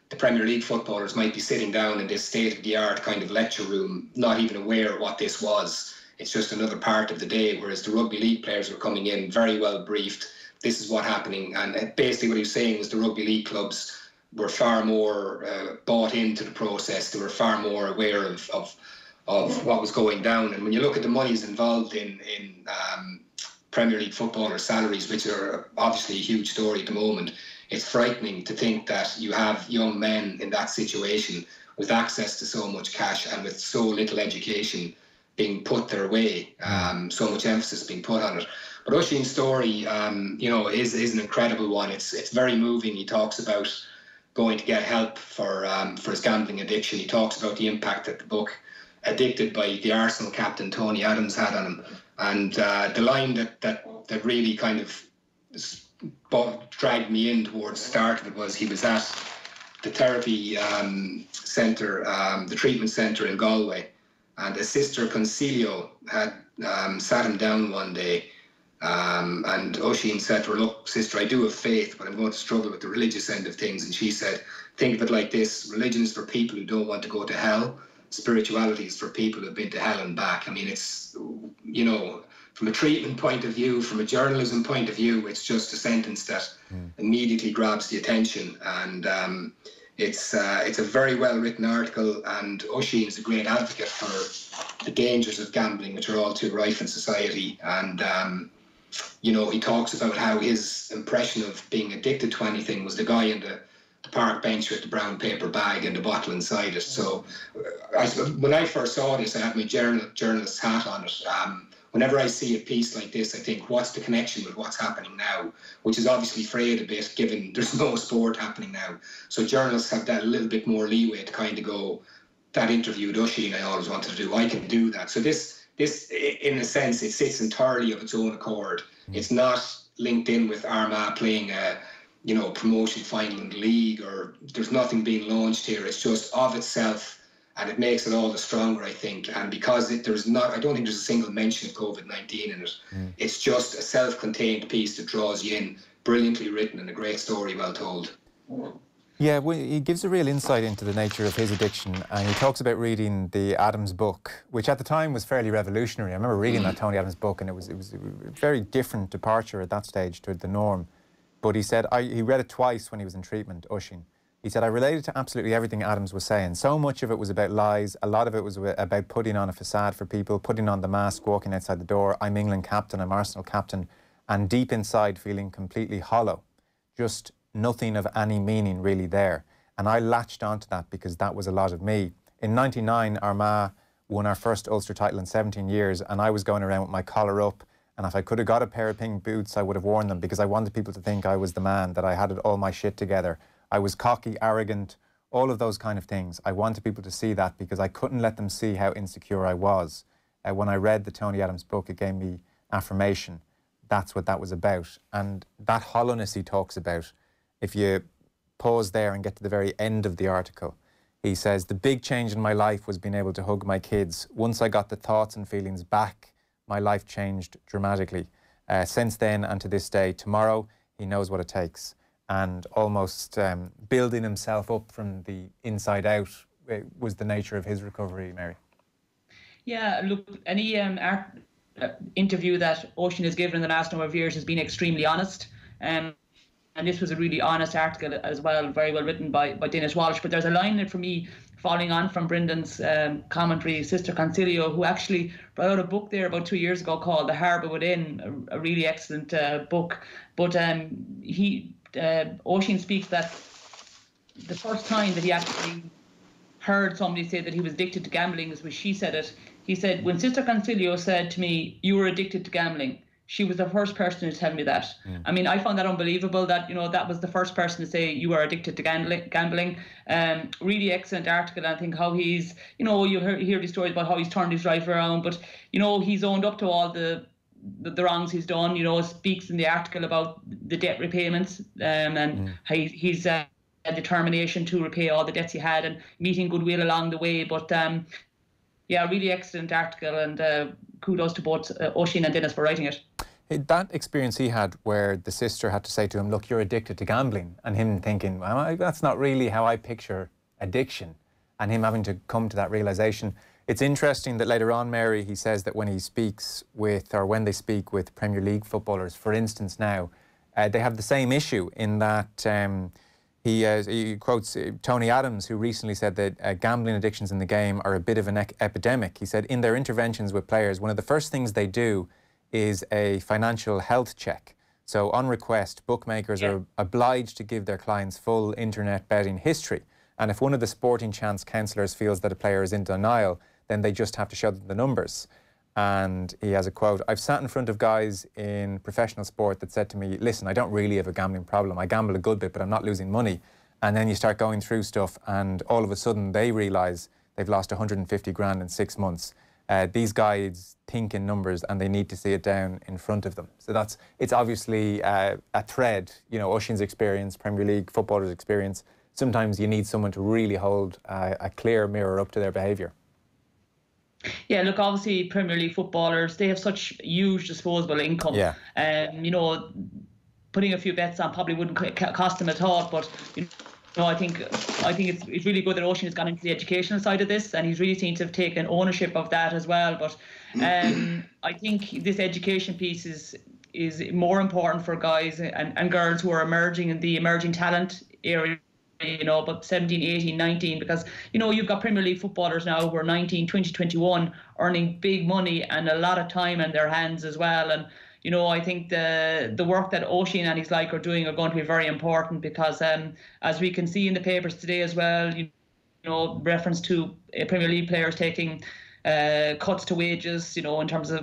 Speaker 5: the Premier League footballers might be sitting down in this state of the art kind of lecture room, not even aware of what this was it's just another part of the day. Whereas the rugby league players were coming in very well briefed. This is what happening, and basically what he was saying was the rugby league clubs were far more uh, bought into the process. They were far more aware of, of of what was going down. And when you look at the monies involved in in um, Premier League footballer salaries, which are obviously a huge story at the moment, it's frightening to think that you have young men in that situation with access to so much cash and with so little education being put their way, um, so much emphasis being put on it. But Oisín's story, um, you know, is is an incredible one. It's it's very moving. He talks about going to get help for um, for his gambling addiction. He talks about the impact that the book "Addicted" by the Arsenal captain Tony Adams had on him, and uh, the line that that that really kind of dragged me in towards the start of it was he was at the therapy um, centre, um, the treatment centre in Galway, and his sister Consilio had um, sat him down one day. Um, and Oisín said to her, Look, sister, I do have faith, but I'm going to struggle with the religious end of things. And she said, Think of it like this religion is for people who don't want to go to hell, spirituality is for people who've been to hell and back. I mean, it's, you know, from a treatment point of view, from a journalism point of view, it's just a sentence that mm. immediately grabs the attention. And um, it's uh, it's a very well written article, and Oisín is a great advocate for the dangers of gambling, which are all too rife in society. And um, you know, he talks about how his impression of being addicted to anything was the guy in the, the park bench with the brown paper bag and the bottle inside it. So, uh, I, when I first saw this, I had my journal, journalist hat on it. Um, whenever I see a piece like this, I think, what's the connection with what's happening now? Which is obviously frayed a bit given (laughs) there's no sport happening now. So journalists have that a little bit more leeway to kind of go, that interview with Oisín I always wanted to do, I can do that. So this, this in a sense, it sits entirely of its own accord. Mm. It's not linked in with Armagh playing a, you know, promotion final in the league or there's nothing being launched here. It's just of itself and it makes it all the stronger, I think. And because it, there's not, I don't think there's a single mention of COVID 19 in it. Mm. It's just a self contained piece that draws you in, brilliantly written and a great story, well told.
Speaker 4: Yeah, well, he gives a real insight into the nature of his addiction, and he talks about reading the Adams book, which at the time was fairly revolutionary. I remember reading mm. that Tony Adams book, and it was it was a very different departure at that stage to the norm. But he said I, he read it twice when he was in treatment, Oisín, he said, I related to absolutely everything Adams was saying. So much of it was about lies. A lot of it was about putting on a facade for people, putting on the mask, walking outside the door. I'm England captain, I'm Arsenal captain. And deep inside, feeling completely hollow. Just nothing of any meaning really there. And I latched onto that because that was a lot of me. In 99, Armagh won our first Ulster title in 17 years, and I was going around with my collar up. And if I could have got a pair of pink boots, I would have worn them because I wanted people to think I was the man, that I had it all my shit together. I was cocky, arrogant, all of those kind of things. I wanted people to see that because I couldn't let them see how insecure I was. Uh, when I read the Tony Adams book, it gave me affirmation. That's what that was about. And that hollowness he talks about, if you pause there and get to the very end of the article, he says, The big change in my life was being able to hug my kids. Once I got the thoughts and feelings back, my life changed dramatically. Uh, since then and to this day, tomorrow, he knows what it takes and almost um, building himself up from the inside out was the nature of his recovery, Mary.
Speaker 6: Yeah, look, any um, art, uh, interview that Oisín has given in the last number of years has been extremely honest. Um, and this was a really honest article as well, very well written by, by Denis Walsh. But there's a line in for me following on from Brendan's um, commentary, Sister Consilio, who actually brought out a book there about two years ago called The Harbour Within, a, a really excellent uh, book. But um, he uh, Oisín speaks that the first time that he actually heard somebody say that he was addicted to gambling is when she said it. He said, When Sister Consilio said to me, You were addicted to gambling, she was the first person to tell me that. Mm. I mean, I found that unbelievable that, you know, that was the first person to say you are addicted to gambling. gambling. Um, really excellent article. I think how he's, you know, you hear, hear these stories about how he's turned his life around, but, you know, he's owned up to all the the, the, wrongs he's done. You know, speaks in the article about the debt repayments um, and mm. he, he's uh, determination to repay all the debts he had and meeting goodwill along the way. But um, yeah, really excellent article and uh, kudos to both uh, Oisín and Denis for writing it.
Speaker 4: That experience he had where the sister had to say to him, look, you're addicted to gambling, and him thinking, well, that's not really how I picture addiction, and him having to come to that realization. It's interesting that later on, Mary, he says that when he speaks with, or when they speak with Premier League footballers, for instance, now, uh, they have the same issue in that um, he, uh, he, quotes uh, Tony Adams, who recently said that uh, gambling addictions in the game are a bit of an epidemic. He said in their interventions with players, one of the first things they do is a financial health check. So, on request, bookmakers yeah. are obliged to give their clients full internet betting history. And if one of the sporting chance counsellors feels that a player is in denial, then they just have to show them the numbers. And he has a quote I've sat in front of guys in professional sport that said to me, Listen, I don't really have a gambling problem. I gamble a good bit, but I'm not losing money. And then you start going through stuff, and all of a sudden they realise they've lost 150 grand in six months. Uh, these guys think in numbers and they need to see it down in front of them. So that's it's obviously uh, a thread. You know, Oisín's experience, Premier League footballers' experience. Sometimes you need someone to really hold uh, a clear mirror up to their behaviour.
Speaker 6: Yeah, look, obviously Premier League footballers they have such huge disposable income.
Speaker 4: Yeah.
Speaker 6: Um, you know, putting a few bets on probably wouldn't cost them at all, but you know, I think I think it's, it's really good that Oisín has gone into the educational side of this, and he's really seemed to have taken ownership of that as well. But um, I think this education piece is is more important for guys and, and girls who are emerging in the emerging talent area you know, but 17, 18, 19, because, you know, you've got Premier League footballers now who are 19, 20, 21, earning big money and a lot of time in their hands as well. And, you know, I think the the work that Oisín and his like are doing are going to be very important because, um, as we can see in the papers today as well, you know, reference to uh, Premier League players taking uh, cuts to wages, you know, in terms of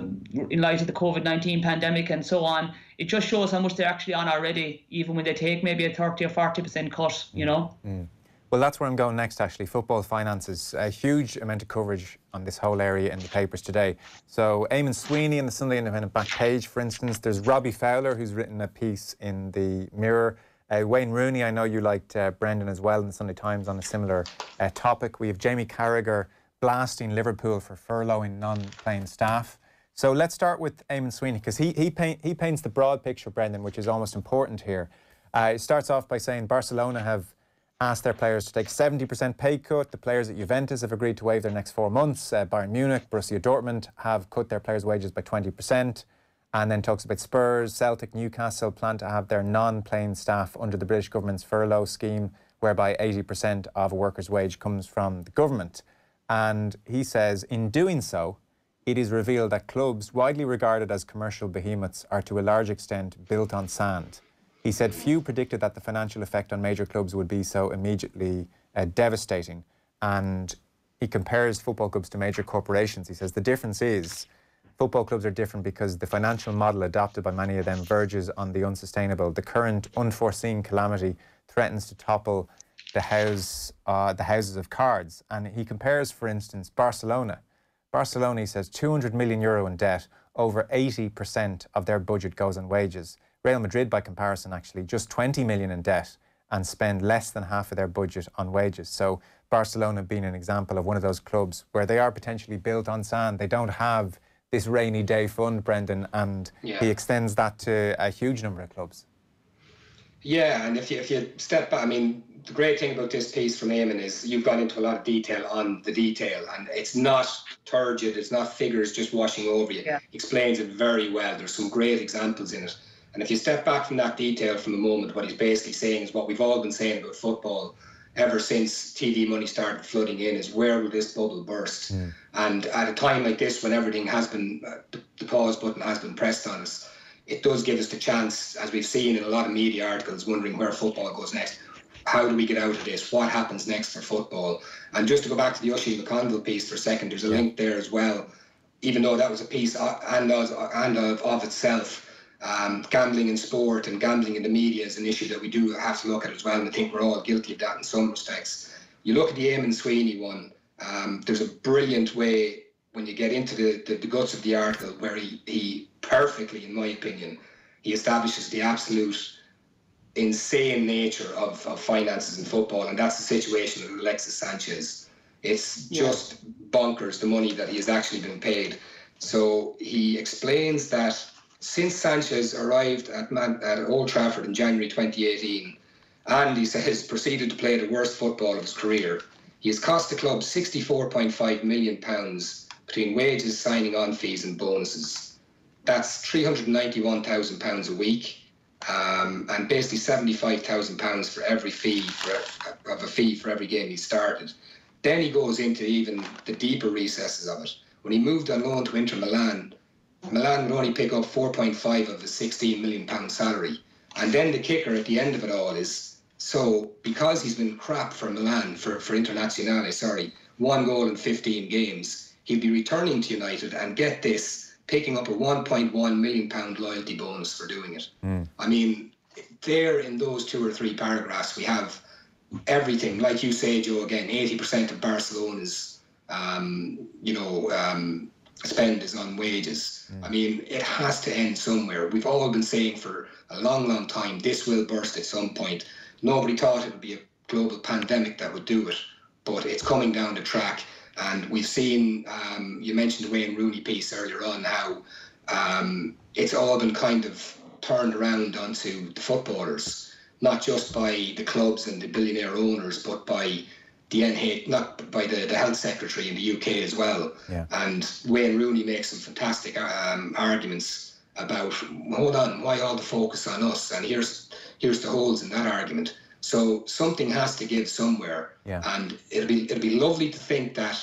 Speaker 6: in light of the COVID 19 pandemic and so on. It just shows how much they're actually on already, even when they take maybe a 30 or 40% cut, you know.
Speaker 4: Mm. Well, that's where I'm going next, actually. Football finances. A huge amount of coverage on this whole area in the papers today. So, Eamon Sweeney in the Sunday Independent back page, for instance. There's Robbie Fowler, who's written a piece in the Mirror. Uh, Wayne Rooney, I know you liked uh, Brendan as well in the Sunday Times on a similar uh, topic. We have Jamie Carragher blasting Liverpool for furloughing non-playing staff. So let's start with Eamon Sweeney because he, he, paint, he paints the broad picture, Brendan, which is almost important here. Uh, it starts off by saying Barcelona have asked their players to take 70% pay cut. The players at Juventus have agreed to waive their next four months. Uh, Bayern Munich, Borussia Dortmund have cut their players' wages by 20%. And then talks about Spurs, Celtic, Newcastle plan to have their non-playing staff under the British government's furlough scheme, whereby 80% of a worker's wage comes from the government. And he says, in doing so, it is revealed that clubs widely regarded as commercial behemoths are to a large extent built on sand. He said few predicted that the financial effect on major clubs would be so immediately uh, devastating. And he compares football clubs to major corporations. He says the difference is football clubs are different because the financial model adopted by many of them verges on the unsustainable. The current unforeseen calamity threatens to topple the house, uh, the houses of cards. And he compares, for instance, Barcelona. Barcelona, says, 200 million euro in debt, over 80% of their budget goes on wages. Real Madrid, by comparison, actually, just 20 million in debt and spend less than half of their budget on wages. So Barcelona being an example of one of those clubs where they are potentially built on sand. They don't have this rainy day fund, Brendan, and yeah. he extends that to a huge number of clubs.
Speaker 5: Yeah, and if you if you step back, I mean, the great thing about this piece from Eamon is you've gone into a lot of detail on the detail, and it's not turgid, it's not figures just washing over you. Yeah. He explains it very well. There's some great examples in it. And if you step back from that detail from the moment, what he's basically saying is what we've all been saying about football ever since TV money started flooding in is where will this bubble burst? Mm. And at a time like this, when everything has been, uh, the pause button has been pressed on us, it does give us the chance, as we've seen in a lot of media articles, wondering where football goes next how do we get out of this? What happens next for football? And just to go back to the Oisin McConville piece for a second, there's a link there as well. Even though that was a piece and of, and of, of itself, um, gambling in sport and gambling in the media is an issue that we do have to look at as well. And I think we're all guilty of that in some respects. You look at the Eamon Sweeney one, um, there's a brilliant way when you get into the, the, the guts of the article where he, he perfectly, in my opinion, he establishes the absolute insane nature of, of finances in football, and that's the situation with Alexis Sanchez. It's just bonkers the money that he has actually been paid. So he explains that since Sanchez arrived at, Man- at Old Trafford in January 2018, and he says (laughs) proceeded to play the worst football of his career, he has cost the club 64.5 million pounds between wages, signing on fees, and bonuses. That's 391,000 pounds a week um, and basically seventy-five thousand pounds for every fee for, of a fee for every game he started. Then he goes into even the deeper recesses of it. When he moved on loan to Inter Milan, Milan would only pick up 4.5 of the 16 million pound salary. And then the kicker at the end of it all is so because he's been crap for Milan for for Internazionale, sorry, one goal in 15 games, he'll be returning to United and get this, picking up a 1.1 million pound loyalty bonus for doing it.
Speaker 4: Mm.
Speaker 5: I mean, there in those two or three paragraphs, we have everything. Like you say, Joe, again, 80% of Barcelona's, um, you know, um, spend is on wages. I mean, it has to end somewhere. We've all been saying for a long, long time this will burst at some point. Nobody thought it would be a global pandemic that would do it, but it's coming down the track. And we've seen, um, you mentioned the Wayne Rooney piece earlier on, how um, it's all been kind of turned around onto the footballers, not just by the clubs and the billionaire owners, but by the NH, not by the, the health secretary in the UK as well.
Speaker 4: Yeah.
Speaker 5: And Wayne Rooney makes some fantastic um, arguments about, hold on, why all the focus on us? And here's here's the holes in that argument. So something has to give somewhere,
Speaker 4: Yeah.
Speaker 5: and it'll be it'll be lovely to think that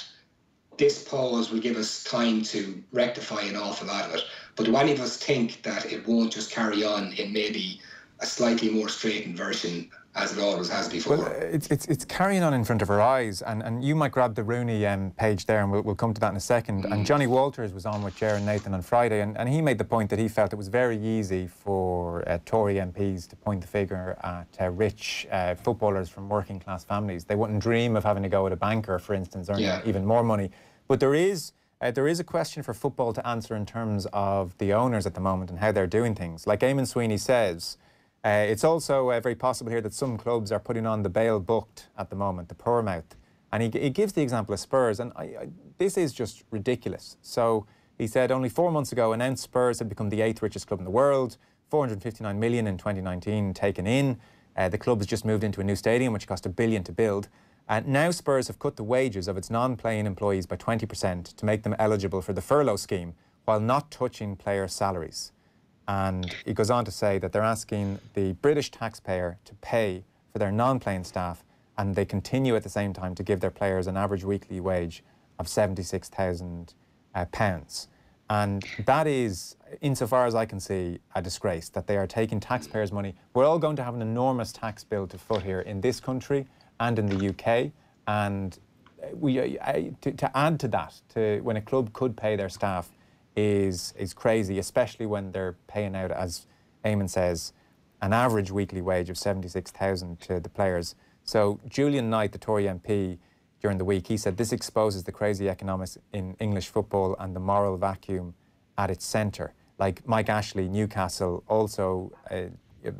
Speaker 5: this pause will give us time to rectify an awful lot of it. But do any of us think that it won't just carry on in maybe a slightly more straightened version as it always has before?
Speaker 4: Well, it's, it's, it's carrying on in front of our eyes, and, and you might grab the Rooney um, page there, and we'll, we'll come to that in a second. And Johnny Walters was on with and Nathan on Friday, and, and he made the point that he felt it was very easy for uh, Tory MPs to point the finger at uh, rich uh, footballers from working class families. They wouldn't dream of having to go with a banker, for instance, earning
Speaker 5: Yeah.
Speaker 4: even more money. But there is. Uh, there is a question for football to answer in terms of the owners at the moment and how they're doing things. Like Eamon Sweeney says, uh, it's also uh, very possible here that some clubs are putting on the bail booked at the moment, the poor mouth. And he, he gives the example of Spurs, and I, I, this is just ridiculous. So he said only four months ago, announced Spurs had become the eighth richest club in the world, 459 million in 2019 taken in. Uh, the club has just moved into a new stadium, which cost a billion to build. And now Spurs have cut the wages of its non-playing employees by 20% to make them eligible for the furlough scheme, while not touching player salaries. And he goes on to say that they're asking the British taxpayer to pay for their non playing staff, and they continue at the same time to give their players an average weekly wage of £76,000. Uh, pounds. and that is, insofar as I can see, a disgrace that they are taking taxpayers' money. We're all going to have an enormous tax bill to foot here in this country and in the UK. And we, to, to add to that, to when a club could pay their staff is is crazy, especially when they're paying out, as Eamon says, an average weekly wage of seventy six thousand to the players. So Julian Knight, the Tory MP, during the week, he said this exposes the crazy economics in English football and the moral vacuum at its centre. Like Mike Ashley, Newcastle, also uh,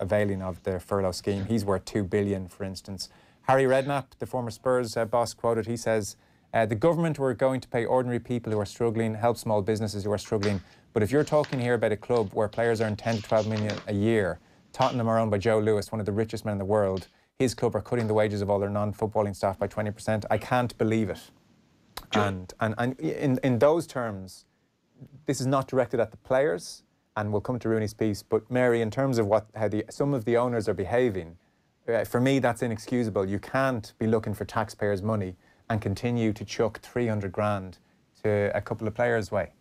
Speaker 4: availing of the furlough scheme. He's worth two billion, for instance. Harry Redknapp, the former Spurs uh, boss, quoted. He says. Uh, the government were going to pay ordinary people who are struggling, help small businesses who are struggling. But if you're talking here about a club where players earn 10 to 12 million a year, Tottenham are owned by Joe Lewis, one of the richest men in the world. His club are cutting the wages of all their non-footballing staff by 20%. I can't believe it. And, and, and in, in those terms, this is not directed at the players, and we'll come to Rooney's piece. But Mary, in terms of what how the, some of the owners are behaving, uh, for me that's inexcusable. You can't be looking for taxpayers' money and continue to chuck 300 grand to a couple of players' way.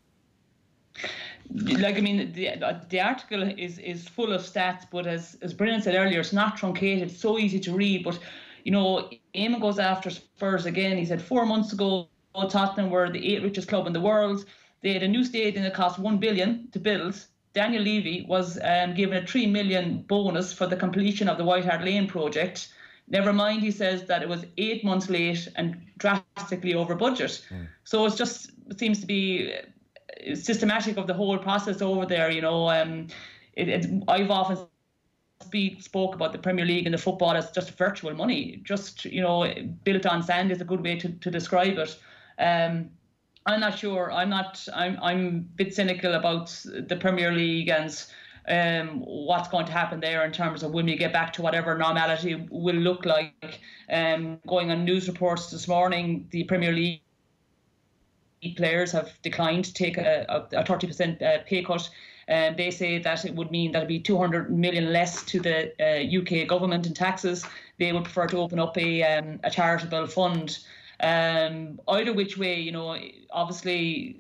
Speaker 6: Like I mean, the the article is is full of stats, but as as Brennan said earlier, it's not truncated. It's so easy to read, but you know, Eamon goes after Spurs again. He said four months ago, Tottenham were the eighth richest club in the world. They had a new stadium that cost one billion to build. Daniel Levy was um, given a three million bonus for the completion of the White Hart Lane project. Never mind, he says that it was eight months late and drastically over budget. Mm. So it just seems to be systematic of the whole process over there. You know, um, it, it, I've often speak, spoke about the Premier League and the football as just virtual money, just you know, built on sand is a good way to, to describe it. Um, I'm not sure. I'm not. I'm. I'm a bit cynical about the Premier League and um, what's going to happen there in terms of when we get back to whatever normality will look like. Um, going on news reports this morning, the Premier League players have declined to take a, a, a 30% uh, pay cut. And they say that it would mean that it'd be 200 million less to the uh, UK government in taxes. They would prefer to open up a, um, a charitable fund. Um, either which way, you know, obviously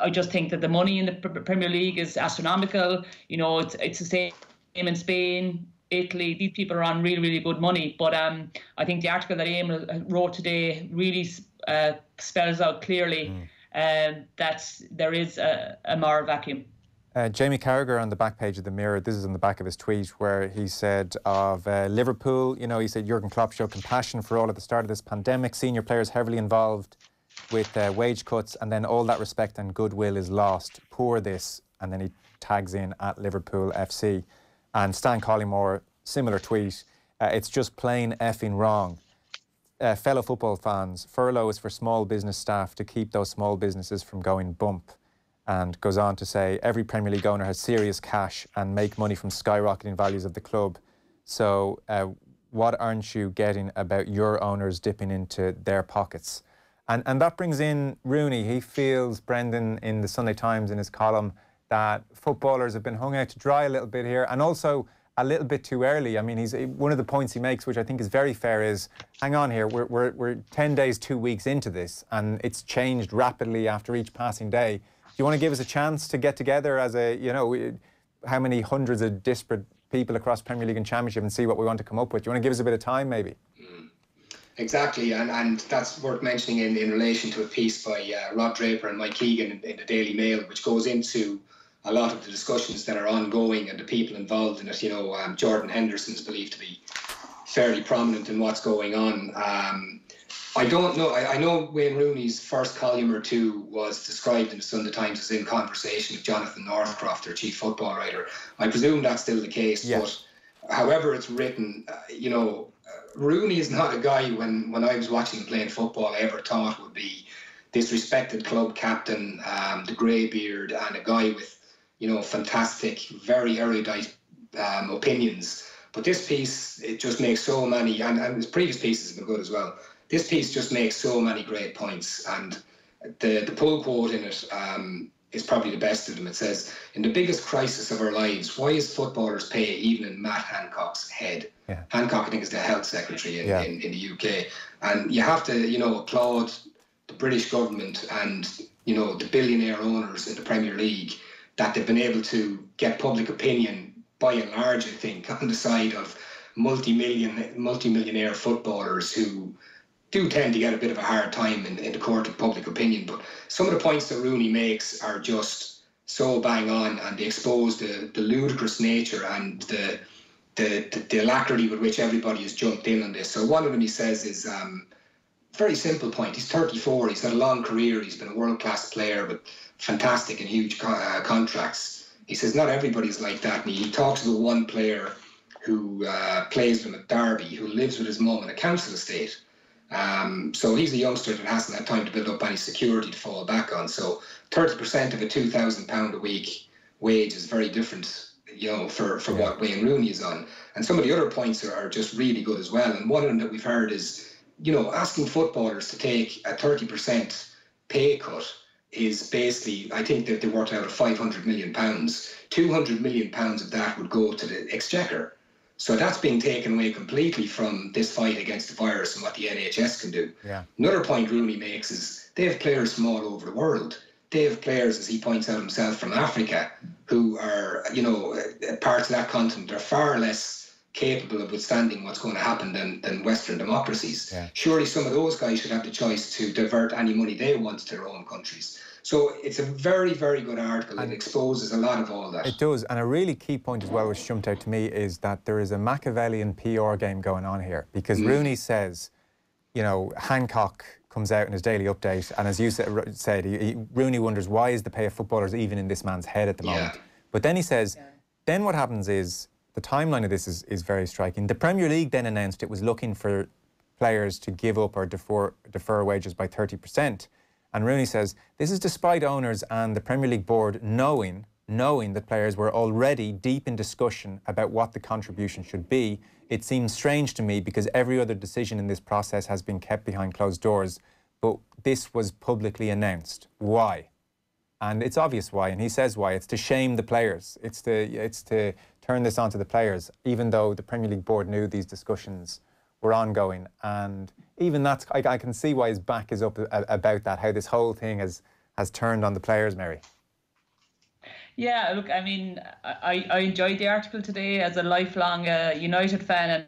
Speaker 6: I just think that the money in the Premier League is astronomical. You know, it's it's the same in Spain, Italy. These people are on really, really good money. But um, I think the article that Eamon wrote today really uh, spells out clearly mm. uh, that there is a, a Maher vacuum.
Speaker 4: Uh, Jamie Carragher on the back page of the Mirror, this is on the back of his tweet, where he said of uh, Liverpool, you know, he said Jurgen Klopp showed compassion for all at the start of this pandemic, senior players heavily involved with uh, wage cuts, and then all that respect and goodwill is lost. Poor this, and then he tags in at Liverpool FC. And Stan Collymore, similar tweet, uh, it's just plain effing wrong. Uh, fellow football fans, furlough is for small business staff to keep those small businesses from going bump and goes on to say every Premier League owner has serious cash and make money from skyrocketing values of the club. So, uh, what aren't you getting about your owners dipping into their pockets? And, and that brings in Rooney. He feels, Brendan, in the Sunday Times in his column, that footballers have been hung out to dry a little bit here and also a little bit too early. I mean, he's one of the points he makes, which I think is very fair, is hang on here, we're, we're, we're 10 days, two weeks into this, and it's changed rapidly after each passing day Do you want to give us a chance to get together as a, you know, how many hundreds of disparate people across Premier League and Championship and see what we want to come up with? Do you want to give us a bit of time, maybe? Mm.
Speaker 5: Exactly, and, and that's worth mentioning in, in relation to a piece by uh, Rob Draper and Mike Keegan in, in, the Daily Mail, which goes into a lot of the discussions that are ongoing and the people involved in it. You know, um, Jordan Henderson is believed to be fairly prominent in what's going on. Um, I don't know. I, I, know Wayne Rooney's first column or two was described in the Sunday Times as in conversation with Jonathan Northcroft, their chief football writer. I presume that's still the case. Yes. But however it's written, uh, you know, Rooney is not a guy when, when I was watching playing football I ever thought would be this respected club captain, um, the grey beard, and a guy with, you know, fantastic, very erudite um, opinions. But this piece, it just makes so many, and, and his previous pieces have been good as well this piece just makes so many great points, and the the pull quote in it um, is probably the best of them. It says, "In the biggest crisis of our lives, why is footballers pay even in Matt Hancock's head?" Yeah. Hancock, I think, is the health secretary in, yeah. in, in the UK, and you have to, you know, applaud the British government and you know the billionaire owners in the Premier League that they've been able to get public opinion by and large, I think, (laughs) on the side of multi-million, multi-millionaire footballers who do tend to get a bit of a hard time in, in the court of public opinion. But some of the points that Rooney makes are just so bang on, and they expose the, the ludicrous nature and the, the, the the alacrity with which everybody has jumped in on this. So one of them he says is um, very simple point. He's 34. He's had a long career. He's been a world class player with fantastic and huge co- uh, contracts. He says not everybody's like that. And he talks to the one player who uh, plays with him at Derby, who lives with his mum in a council estate um, so he's a youngster that hasn't had time to build up any security to fall back on. So 30% of a £2,000 a week wage is very different, you know, for, for what Wayne Rooney is on. And some of the other points are, are just really good as well. And one of them that we've heard is, you know, asking footballers to take a 30% pay cut is basically, I think that they worked out at 500 million pounds. 200 million pounds of that would go to the exchequer. So that's being taken away completely from this fight against the virus and what the NHS can do.
Speaker 4: Yeah.
Speaker 5: Another point Rooney makes is they have players from all over the world. They have players, as he points out himself, from Africa who are, you know, uh, parts of that continent are far less capable of withstanding what's going to happen than, than Western democracies.
Speaker 4: Yeah.
Speaker 5: Surely some of those guys should have the choice to divert any money they want to their own countries. So it's a very, very good article. And it exposes a lot of all that.
Speaker 4: It does. And a really key point as well, which jumped out to me, is that there is a Machiavellian PR game going on here. Because mm. Rooney says, you know, Hancock comes out in his daily update, and as you said, he, he, Rooney wonders why is the pay of footballers even in this man's head at the moment.
Speaker 5: Yeah.
Speaker 4: But then he says, yeah. then what happens is the timeline of this is, is very striking. The Premier League then announced it was looking for players to give up or defer, defer wages by 30%. And Rooney says this is despite owners and the Premier League board knowing knowing that players were already deep in discussion about what the contribution should be. It seems strange to me because every other decision in this process has been kept behind closed doors, but this was publicly announced. Why? And it's obvious why, and he says why. It's to shame the players. It's to it's to turn this onto the players, even though the Premier League board knew these discussions were ongoing. And even that's, I, I, can see why his back is up about that, how this whole thing has, has has turned on the players, Mary.
Speaker 6: Yeah, look, I mean, I, I enjoyed the article today as a lifelong uh, United fan and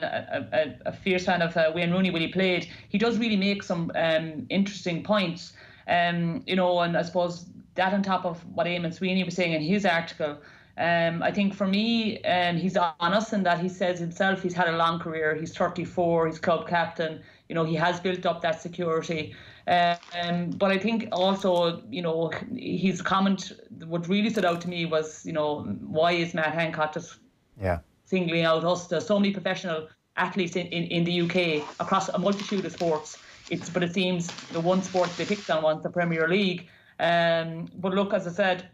Speaker 6: a, a, a, fierce fan of uh, Wayne Rooney when he played. He does really make some um, interesting points, um, you know, and I suppose that on top of what Eamon Sweeney was saying in his article. Um, I think for me, um, he's honest in that he says himself he's had a long career. He's 34, he's club captain. You know, he has built up that security. Um, but I think also, you know, his comment, what really stood out to me was, you know, why is Matt Hancock just
Speaker 4: yeah.
Speaker 6: singling out us? There's so many professional athletes in, in, in the UK across a multitude of sports. It's but it seems the one sport they picked on was the Premier League. Um, but look, as I said,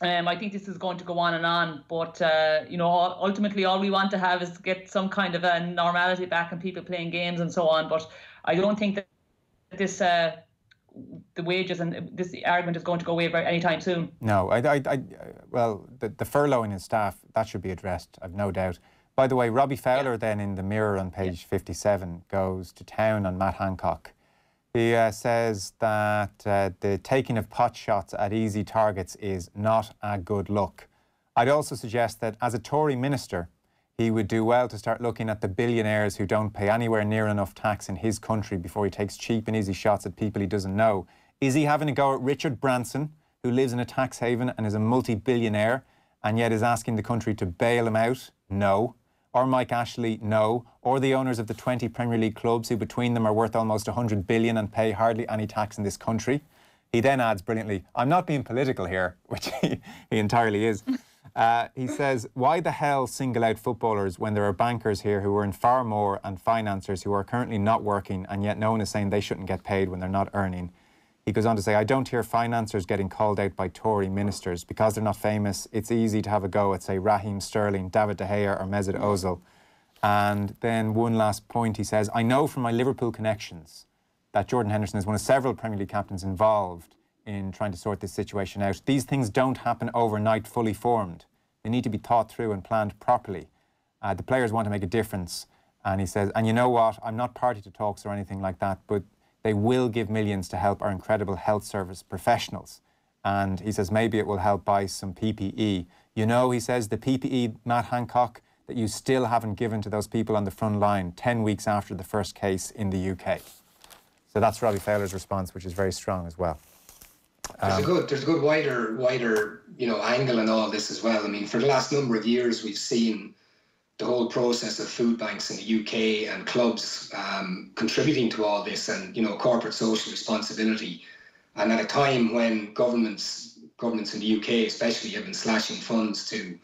Speaker 6: um, I think this is going to go on and on, but uh, you know, ultimately, all we want to have is get some kind of a normality back and people playing games and so on. But I don't think that this uh, the wages and this argument is going to go away anytime soon.
Speaker 4: No, I, I, I well, the, the furloughing in staff that should be addressed. I've no doubt. By the way, Robbie Fowler yeah. then in the Mirror on page yeah. 57 goes to town on Matt Hancock. He uh, says that uh, the taking of pot shots at easy targets is not a good look. I'd also suggest that as a Tory minister, he would do well to start looking at the billionaires who don't pay anywhere near enough tax in his country before he takes cheap and easy shots at people he doesn't know. Is he having a go at Richard Branson, who lives in a tax haven and is a multi billionaire, and yet is asking the country to bail him out? No. Or Mike Ashley? No. Or the owners of the 20 Premier League clubs, who between them are worth almost 100 billion and pay hardly any tax in this country? He then adds brilliantly, I'm not being political here, (laughs) which he, he entirely is. Uh, he says, Why the hell single out footballers when there are bankers here who earn far more and financiers who are currently not working and yet no one is saying they shouldn't get paid when they're not earning? He goes on to say, I don't hear financiers getting called out by Tory ministers. Because they're not famous, it's easy to have a go at, say, Raheem Sterling, David De Gea, or Mesut Ozil. And then one last point, he says, I know from my Liverpool connections that Jordan Henderson is one of several Premier League captains involved in trying to sort this situation out. These things don't happen overnight fully formed. They need to be thought through and planned properly. Uh, the players want to make a difference. And he says, and you know what? I'm not party to talks or anything like that, but they will give millions to help our incredible health service professionals. And he says, maybe it will help buy some PPE. You know, he says, the PPE, Matt Hancock, that you still haven't given to those people on the front line 10 weeks after the first case in the UK. So that's Robbie Fowler's response, which is very strong as well.
Speaker 5: There's um, a good, there's a good wider, wider, you know, angle in all this as well. I mean, for the last number of years, we've seen the whole process of food banks in the UK and clubs um, contributing to all this, and you know, corporate social responsibility. And at a time when governments, governments in the UK especially, have been slashing funds to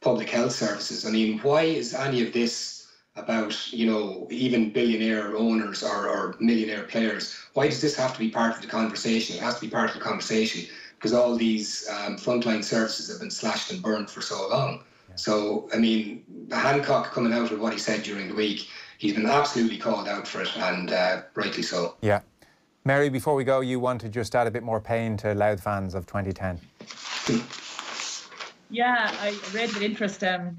Speaker 5: public health services. I mean, why is any of this? about you know even billionaire owners or, or millionaire players why does this have to be part of the conversation it has to be part of the conversation because all these um, frontline services have been slashed and burned for so long. So i mean hancock coming out with what he said during the week he's been absolutely called out for it and uh, rightly so
Speaker 4: yeah mary before we go you want to just add a bit more pain to Louth fans of 2010
Speaker 6: yeah, I read with interest um,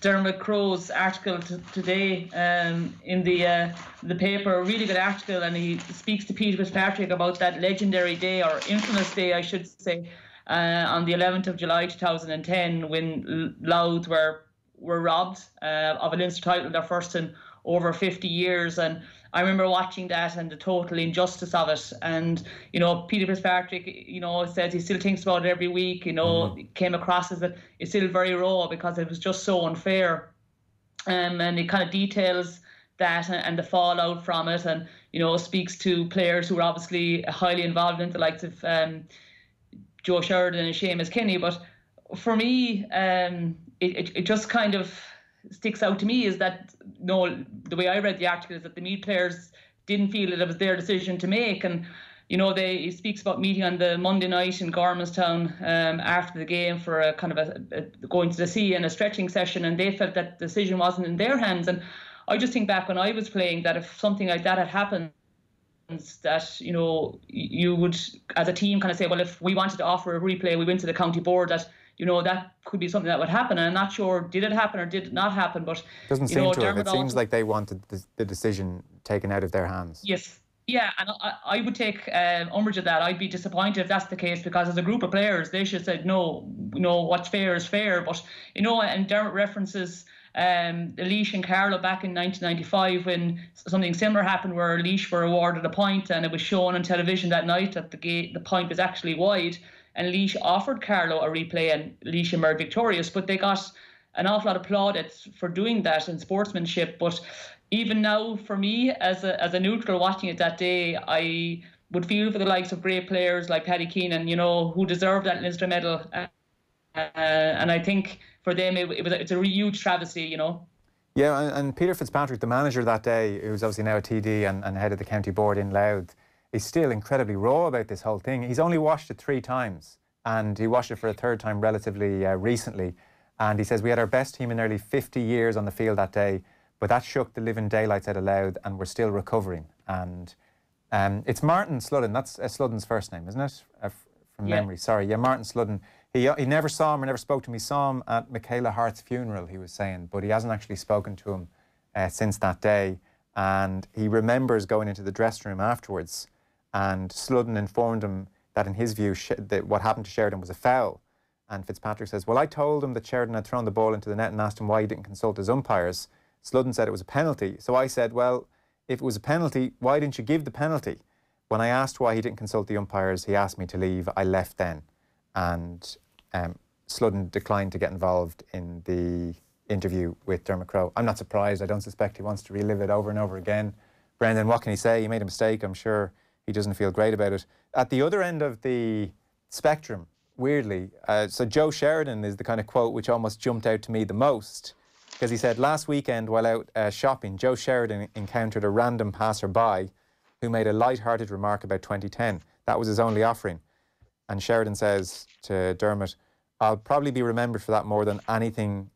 Speaker 6: Dermot Crowe's article t- today um, in the uh, the paper. A really good article, and he speaks to Peter Fitzpatrick about that legendary day or infamous day, I should say, uh, on the 11th of July 2010, when Louth were were robbed uh, of a Leinster title, their first in over 50 years, and I remember watching that and the total injustice of it. And, you know, Peter Fitzpatrick, you know, says he still thinks about it every week, you know, mm-hmm. came across as that it's still very raw because it was just so unfair. Um, and it kind of details that and the fallout from it and, you know, speaks to players who are obviously highly involved in the likes of um, Joe Sheridan and Seamus Kenny. But for me, um, it, it, it just kind of sticks out to me is that no, the way I read the article is that the Meath players didn't feel that it was their decision to make, and you know they he speaks about meeting on the Monday night in Gormanston um, after the game for a kind of a, a, going to the sea and a stretching session, and they felt that decision wasn't in their hands. And I just think back when I was playing that if something like that had happened that you know you would as a team kind of say well if we wanted to offer a replay we went to the county board that you know that could be something that would happen. And I'm not sure did it happen or did it not happen, but
Speaker 4: doesn't seem
Speaker 6: know,
Speaker 4: to have. It seems like they wanted the, the, decision taken out of their hands.
Speaker 6: Yes, Yeah, and I, I would take um, umbrage at that. I'd be disappointed if that's the case because as a group of players, they should have said no. You know what's fair is fair. But you know, and Dermot references um, Laois and Carlow back in 1995 when something similar happened where Laois were awarded a point and it was shown on television that night that the gate, the point was actually wide and Laois offered Carlow a replay and Laois emerged victorious but they got an awful lot of plaudits for doing that in sportsmanship. But even now for me as a, as a neutral watching it that day I would feel for the likes of great players like Paddy Keenan you know who deserved that Leinster medal. Uh, and I think for them, it, it was it's a huge travesty, you know.
Speaker 4: Yeah, and, and, Peter Fitzpatrick, the manager that day, who's obviously now a TD and, and head of the county board in Louth, is still incredibly raw about this whole thing. He's only watched it three times, and he watched it for a third time relatively uh, recently. And he says we had our best team in nearly 50 years on the field that day, but that shook the living daylights out of Louth, and we're still recovering. And um, it's Martin Sludden. That's uh, Sludden's first name, isn't it? Uh, from yeah. memory. Sorry, yeah, Martin Sludden. He, he never saw him or never spoke to him. He saw him at Michaela Harte's funeral, he was saying, but he hasn't actually spoken to him uh, since that day. And he remembers going into the dressing room afterwards, and Sludden informed him that, in his view, that what happened to Sheridan was a foul. And Fitzpatrick says, Well, I told him that Sheridan had thrown the ball into the net and asked him why he didn't consult his umpires. Sludden said it was a penalty. So I said, Well, if it was a penalty, why didn't you give the penalty? When I asked why he didn't consult the umpires, he asked me to leave. I left then. And um, Sludden declined to get involved in the interview with Dermot Crowe. I'm not surprised. I don't suspect he wants to relive it over and over again. Brendan, what can he say? He made a mistake. I'm sure he doesn't feel great about it. At the other end of the spectrum, weirdly, uh, so Joe Sheridan is the kind of quote which almost jumped out to me the most because he said last weekend while out uh, shopping, Joe Sheridan encountered a random passerby who made a light-hearted remark about 2010. That was his only offering. And Sheridan says to Dermot, I'll probably be remembered for that more than anything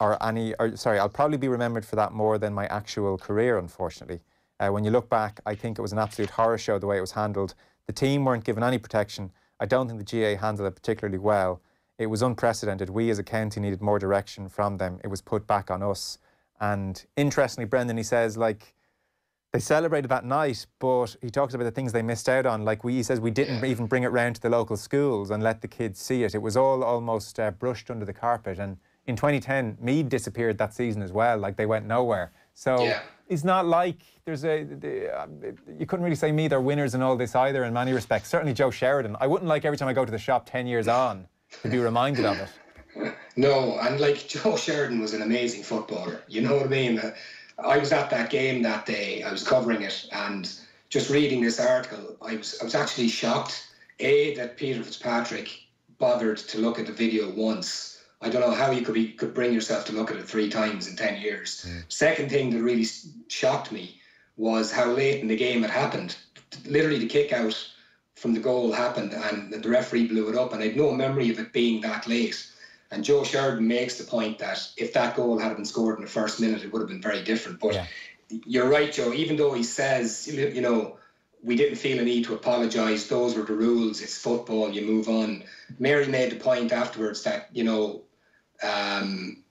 Speaker 4: or any, or sorry, I'll probably be remembered for that more than my actual career, unfortunately. Uh, when you look back, I think it was an absolute horror show the way it was handled. The team weren't given any protection. I don't think the GAA handled it particularly well. It was unprecedented. We as a county needed more direction from them. It was put back on us. And interestingly, Brendan, he says, like, they celebrated that night, but he talks about the things they missed out on. Like we, he says, we didn't even bring it round to the local schools and let the kids see it. It was all almost uh, brushed under the carpet. And in 2010, Meath disappeared that season as well. Like they went nowhere. So yeah. it's not like there's a. The, uh, you couldn't really say Meath are winners in all this either in many respects. Certainly Joe Sheridan. I wouldn't like every time I go to the shop 10 years on to be reminded of it. (laughs)
Speaker 5: No, and like Joe Sheridan was an amazing footballer. You know what I mean? Uh, I was at that game that day. I was covering it, and just reading this article, I was I was actually shocked. A that Peter Fitzpatrick bothered to look at the video once. I don't know how you could be could bring yourself to look at it three times in ten years. Mm. Second thing that really shocked me was how late in the game it happened. Literally, the kick out from the goal happened, and the referee blew it up, and I had no memory of it being that late. And Joe Sheridan makes the point that if that goal had been scored in the first minute, it would have been very different. But yeah. you're right, Joe. Even though he says, you know, we didn't feel a need to apologise. Those were the rules. It's football. You move on. Mary made the point afterwards that you know, um,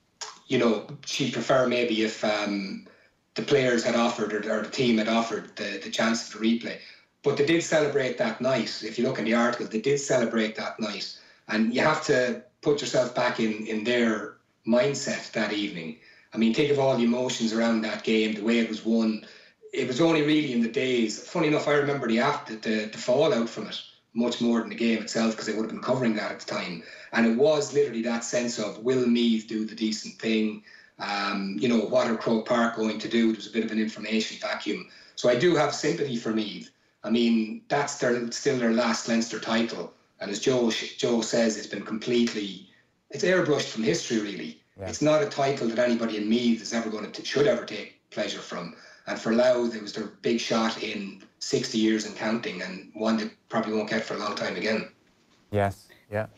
Speaker 5: you know, she'd prefer maybe if um, the players had offered or, or, the team had offered the, the chance for replay. But they did celebrate that night. If you look in the article, they did celebrate that night, and you have to put yourself back in in their mindset that evening. I mean, think of all the emotions around that game, the way it was won. It was only really in the days. Funny enough, I remember the after the, the fallout from it much more than the game itself because they would have been covering that at the time. And it was literally that sense of will Meath do the decent thing? Um, you know, what are Croke Park going to do? There was a bit of an information vacuum. So I do have sympathy for Meath. I mean, that's their still their last Leinster title. And as Joe Joe says, it's been completely it's airbrushed from history. Really, yeah. it's not a title that anybody in Meath is ever going to should ever take pleasure from. And for Louth, it was their big shot in 60 years and counting, and one that probably won't get for a long time again.
Speaker 4: Yes, yeah.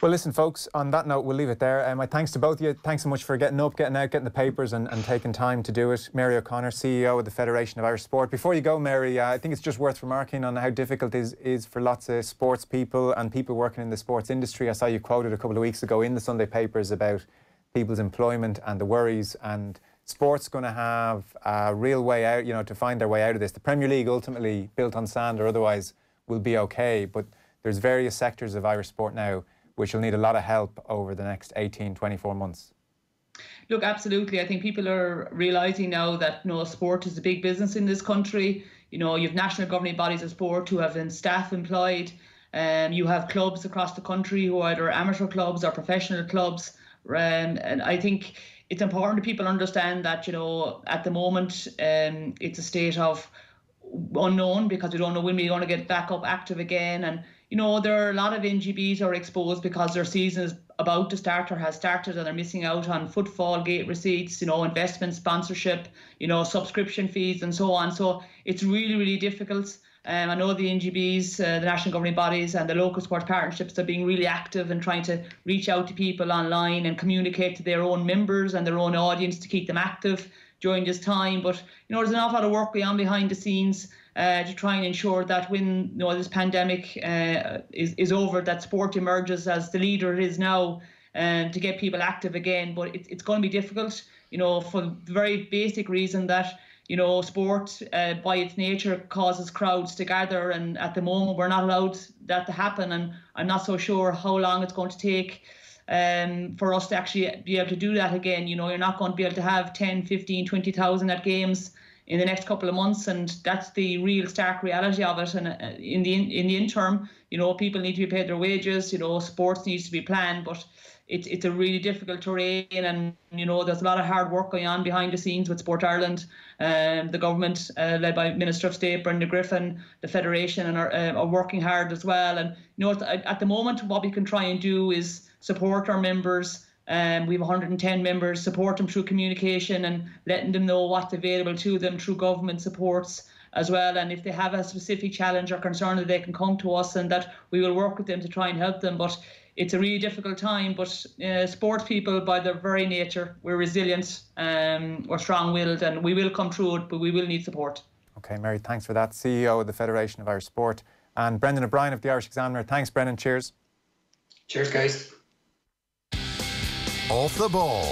Speaker 4: Well, listen, folks, on that note, we'll leave it there. Um, my thanks to both of you. Thanks so much for getting up, getting out, getting the papers and, and taking time to do it. Mary O'Connor, CEO of the Federation of Irish Sport. Before you go, Mary, uh, I think it's just worth remarking on how difficult it is, is for lots of sports people and people working in the sports industry. I saw you quoted a couple of weeks ago in the Sunday papers about people's employment and the worries and sport's going to have a real way out, you know, to find their way out of this. The Premier League ultimately built on sand or otherwise will be okay, but there's various sectors of Irish sport now which will need a lot of help over the next 18, 24 months.
Speaker 6: Look, absolutely. I think people are realising now that you know, sport is a big business in this country. You know, you have national governing bodies of sport who have staff employed. Um, you have clubs across the country who are either amateur clubs or professional clubs. Um, and I think it's important that people understand that, you know, at the moment, um, it's a state of unknown because we don't know when we're going to get back up active again. And, you know, there are a lot of NGBs are exposed because their season is about to start or has started and they're missing out on footfall, gate receipts, you know, investment, sponsorship, you know, subscription fees and so on. So it's really, really difficult. Um, I know the NGBs, uh, the national governing bodies, and the local sports partnerships are being really active and trying to reach out to people online and communicate to their own members and their own audience to keep them active during this time. But you know, there's an awful lot of work going on behind the scenes uh, to try and ensure that when you know this pandemic uh, is is over, that sport emerges as the leader it is now, um, to get people active again. But it, it's going to be difficult, you know, for the very basic reason that you know, sport uh, by its nature causes crowds to gather, and at the moment we're not allowed that to happen. And I'm not so sure how long it's going to take um, for us to actually be able to do that again. You know, you're not going to be able to have 10, 15, 20,000 at games in the next couple of months, and that's the real stark reality of it. And uh, in the in the interim, you know, people need to be paid their wages. You know, sports needs to be planned, but it's it's a really difficult terrain, and you know there's a lot of hard work going on behind the scenes with Sport Ireland, um, the government uh, led by Minister of State Brendan Griffin, the federation, and are, uh, are working hard as well. And you know at, at the moment, what we can try and do is support our members. Um, we have 110 members, support them through communication and letting them know what's available to them through government supports as well. And if they have a specific challenge or concern, that they can come to us and that we will work with them to try and help them. But it's a really difficult time, but uh, sports people, by their very nature, we're resilient, um, we're strong-willed, and we will come through it, but we will need support.
Speaker 4: Okay, Mary, thanks for that. CEO of the Federation of Irish Sport, and Brendan O'Brien of the Irish Examiner. Thanks, Brendan. Cheers.
Speaker 5: Cheers, guys.
Speaker 3: Off the ball.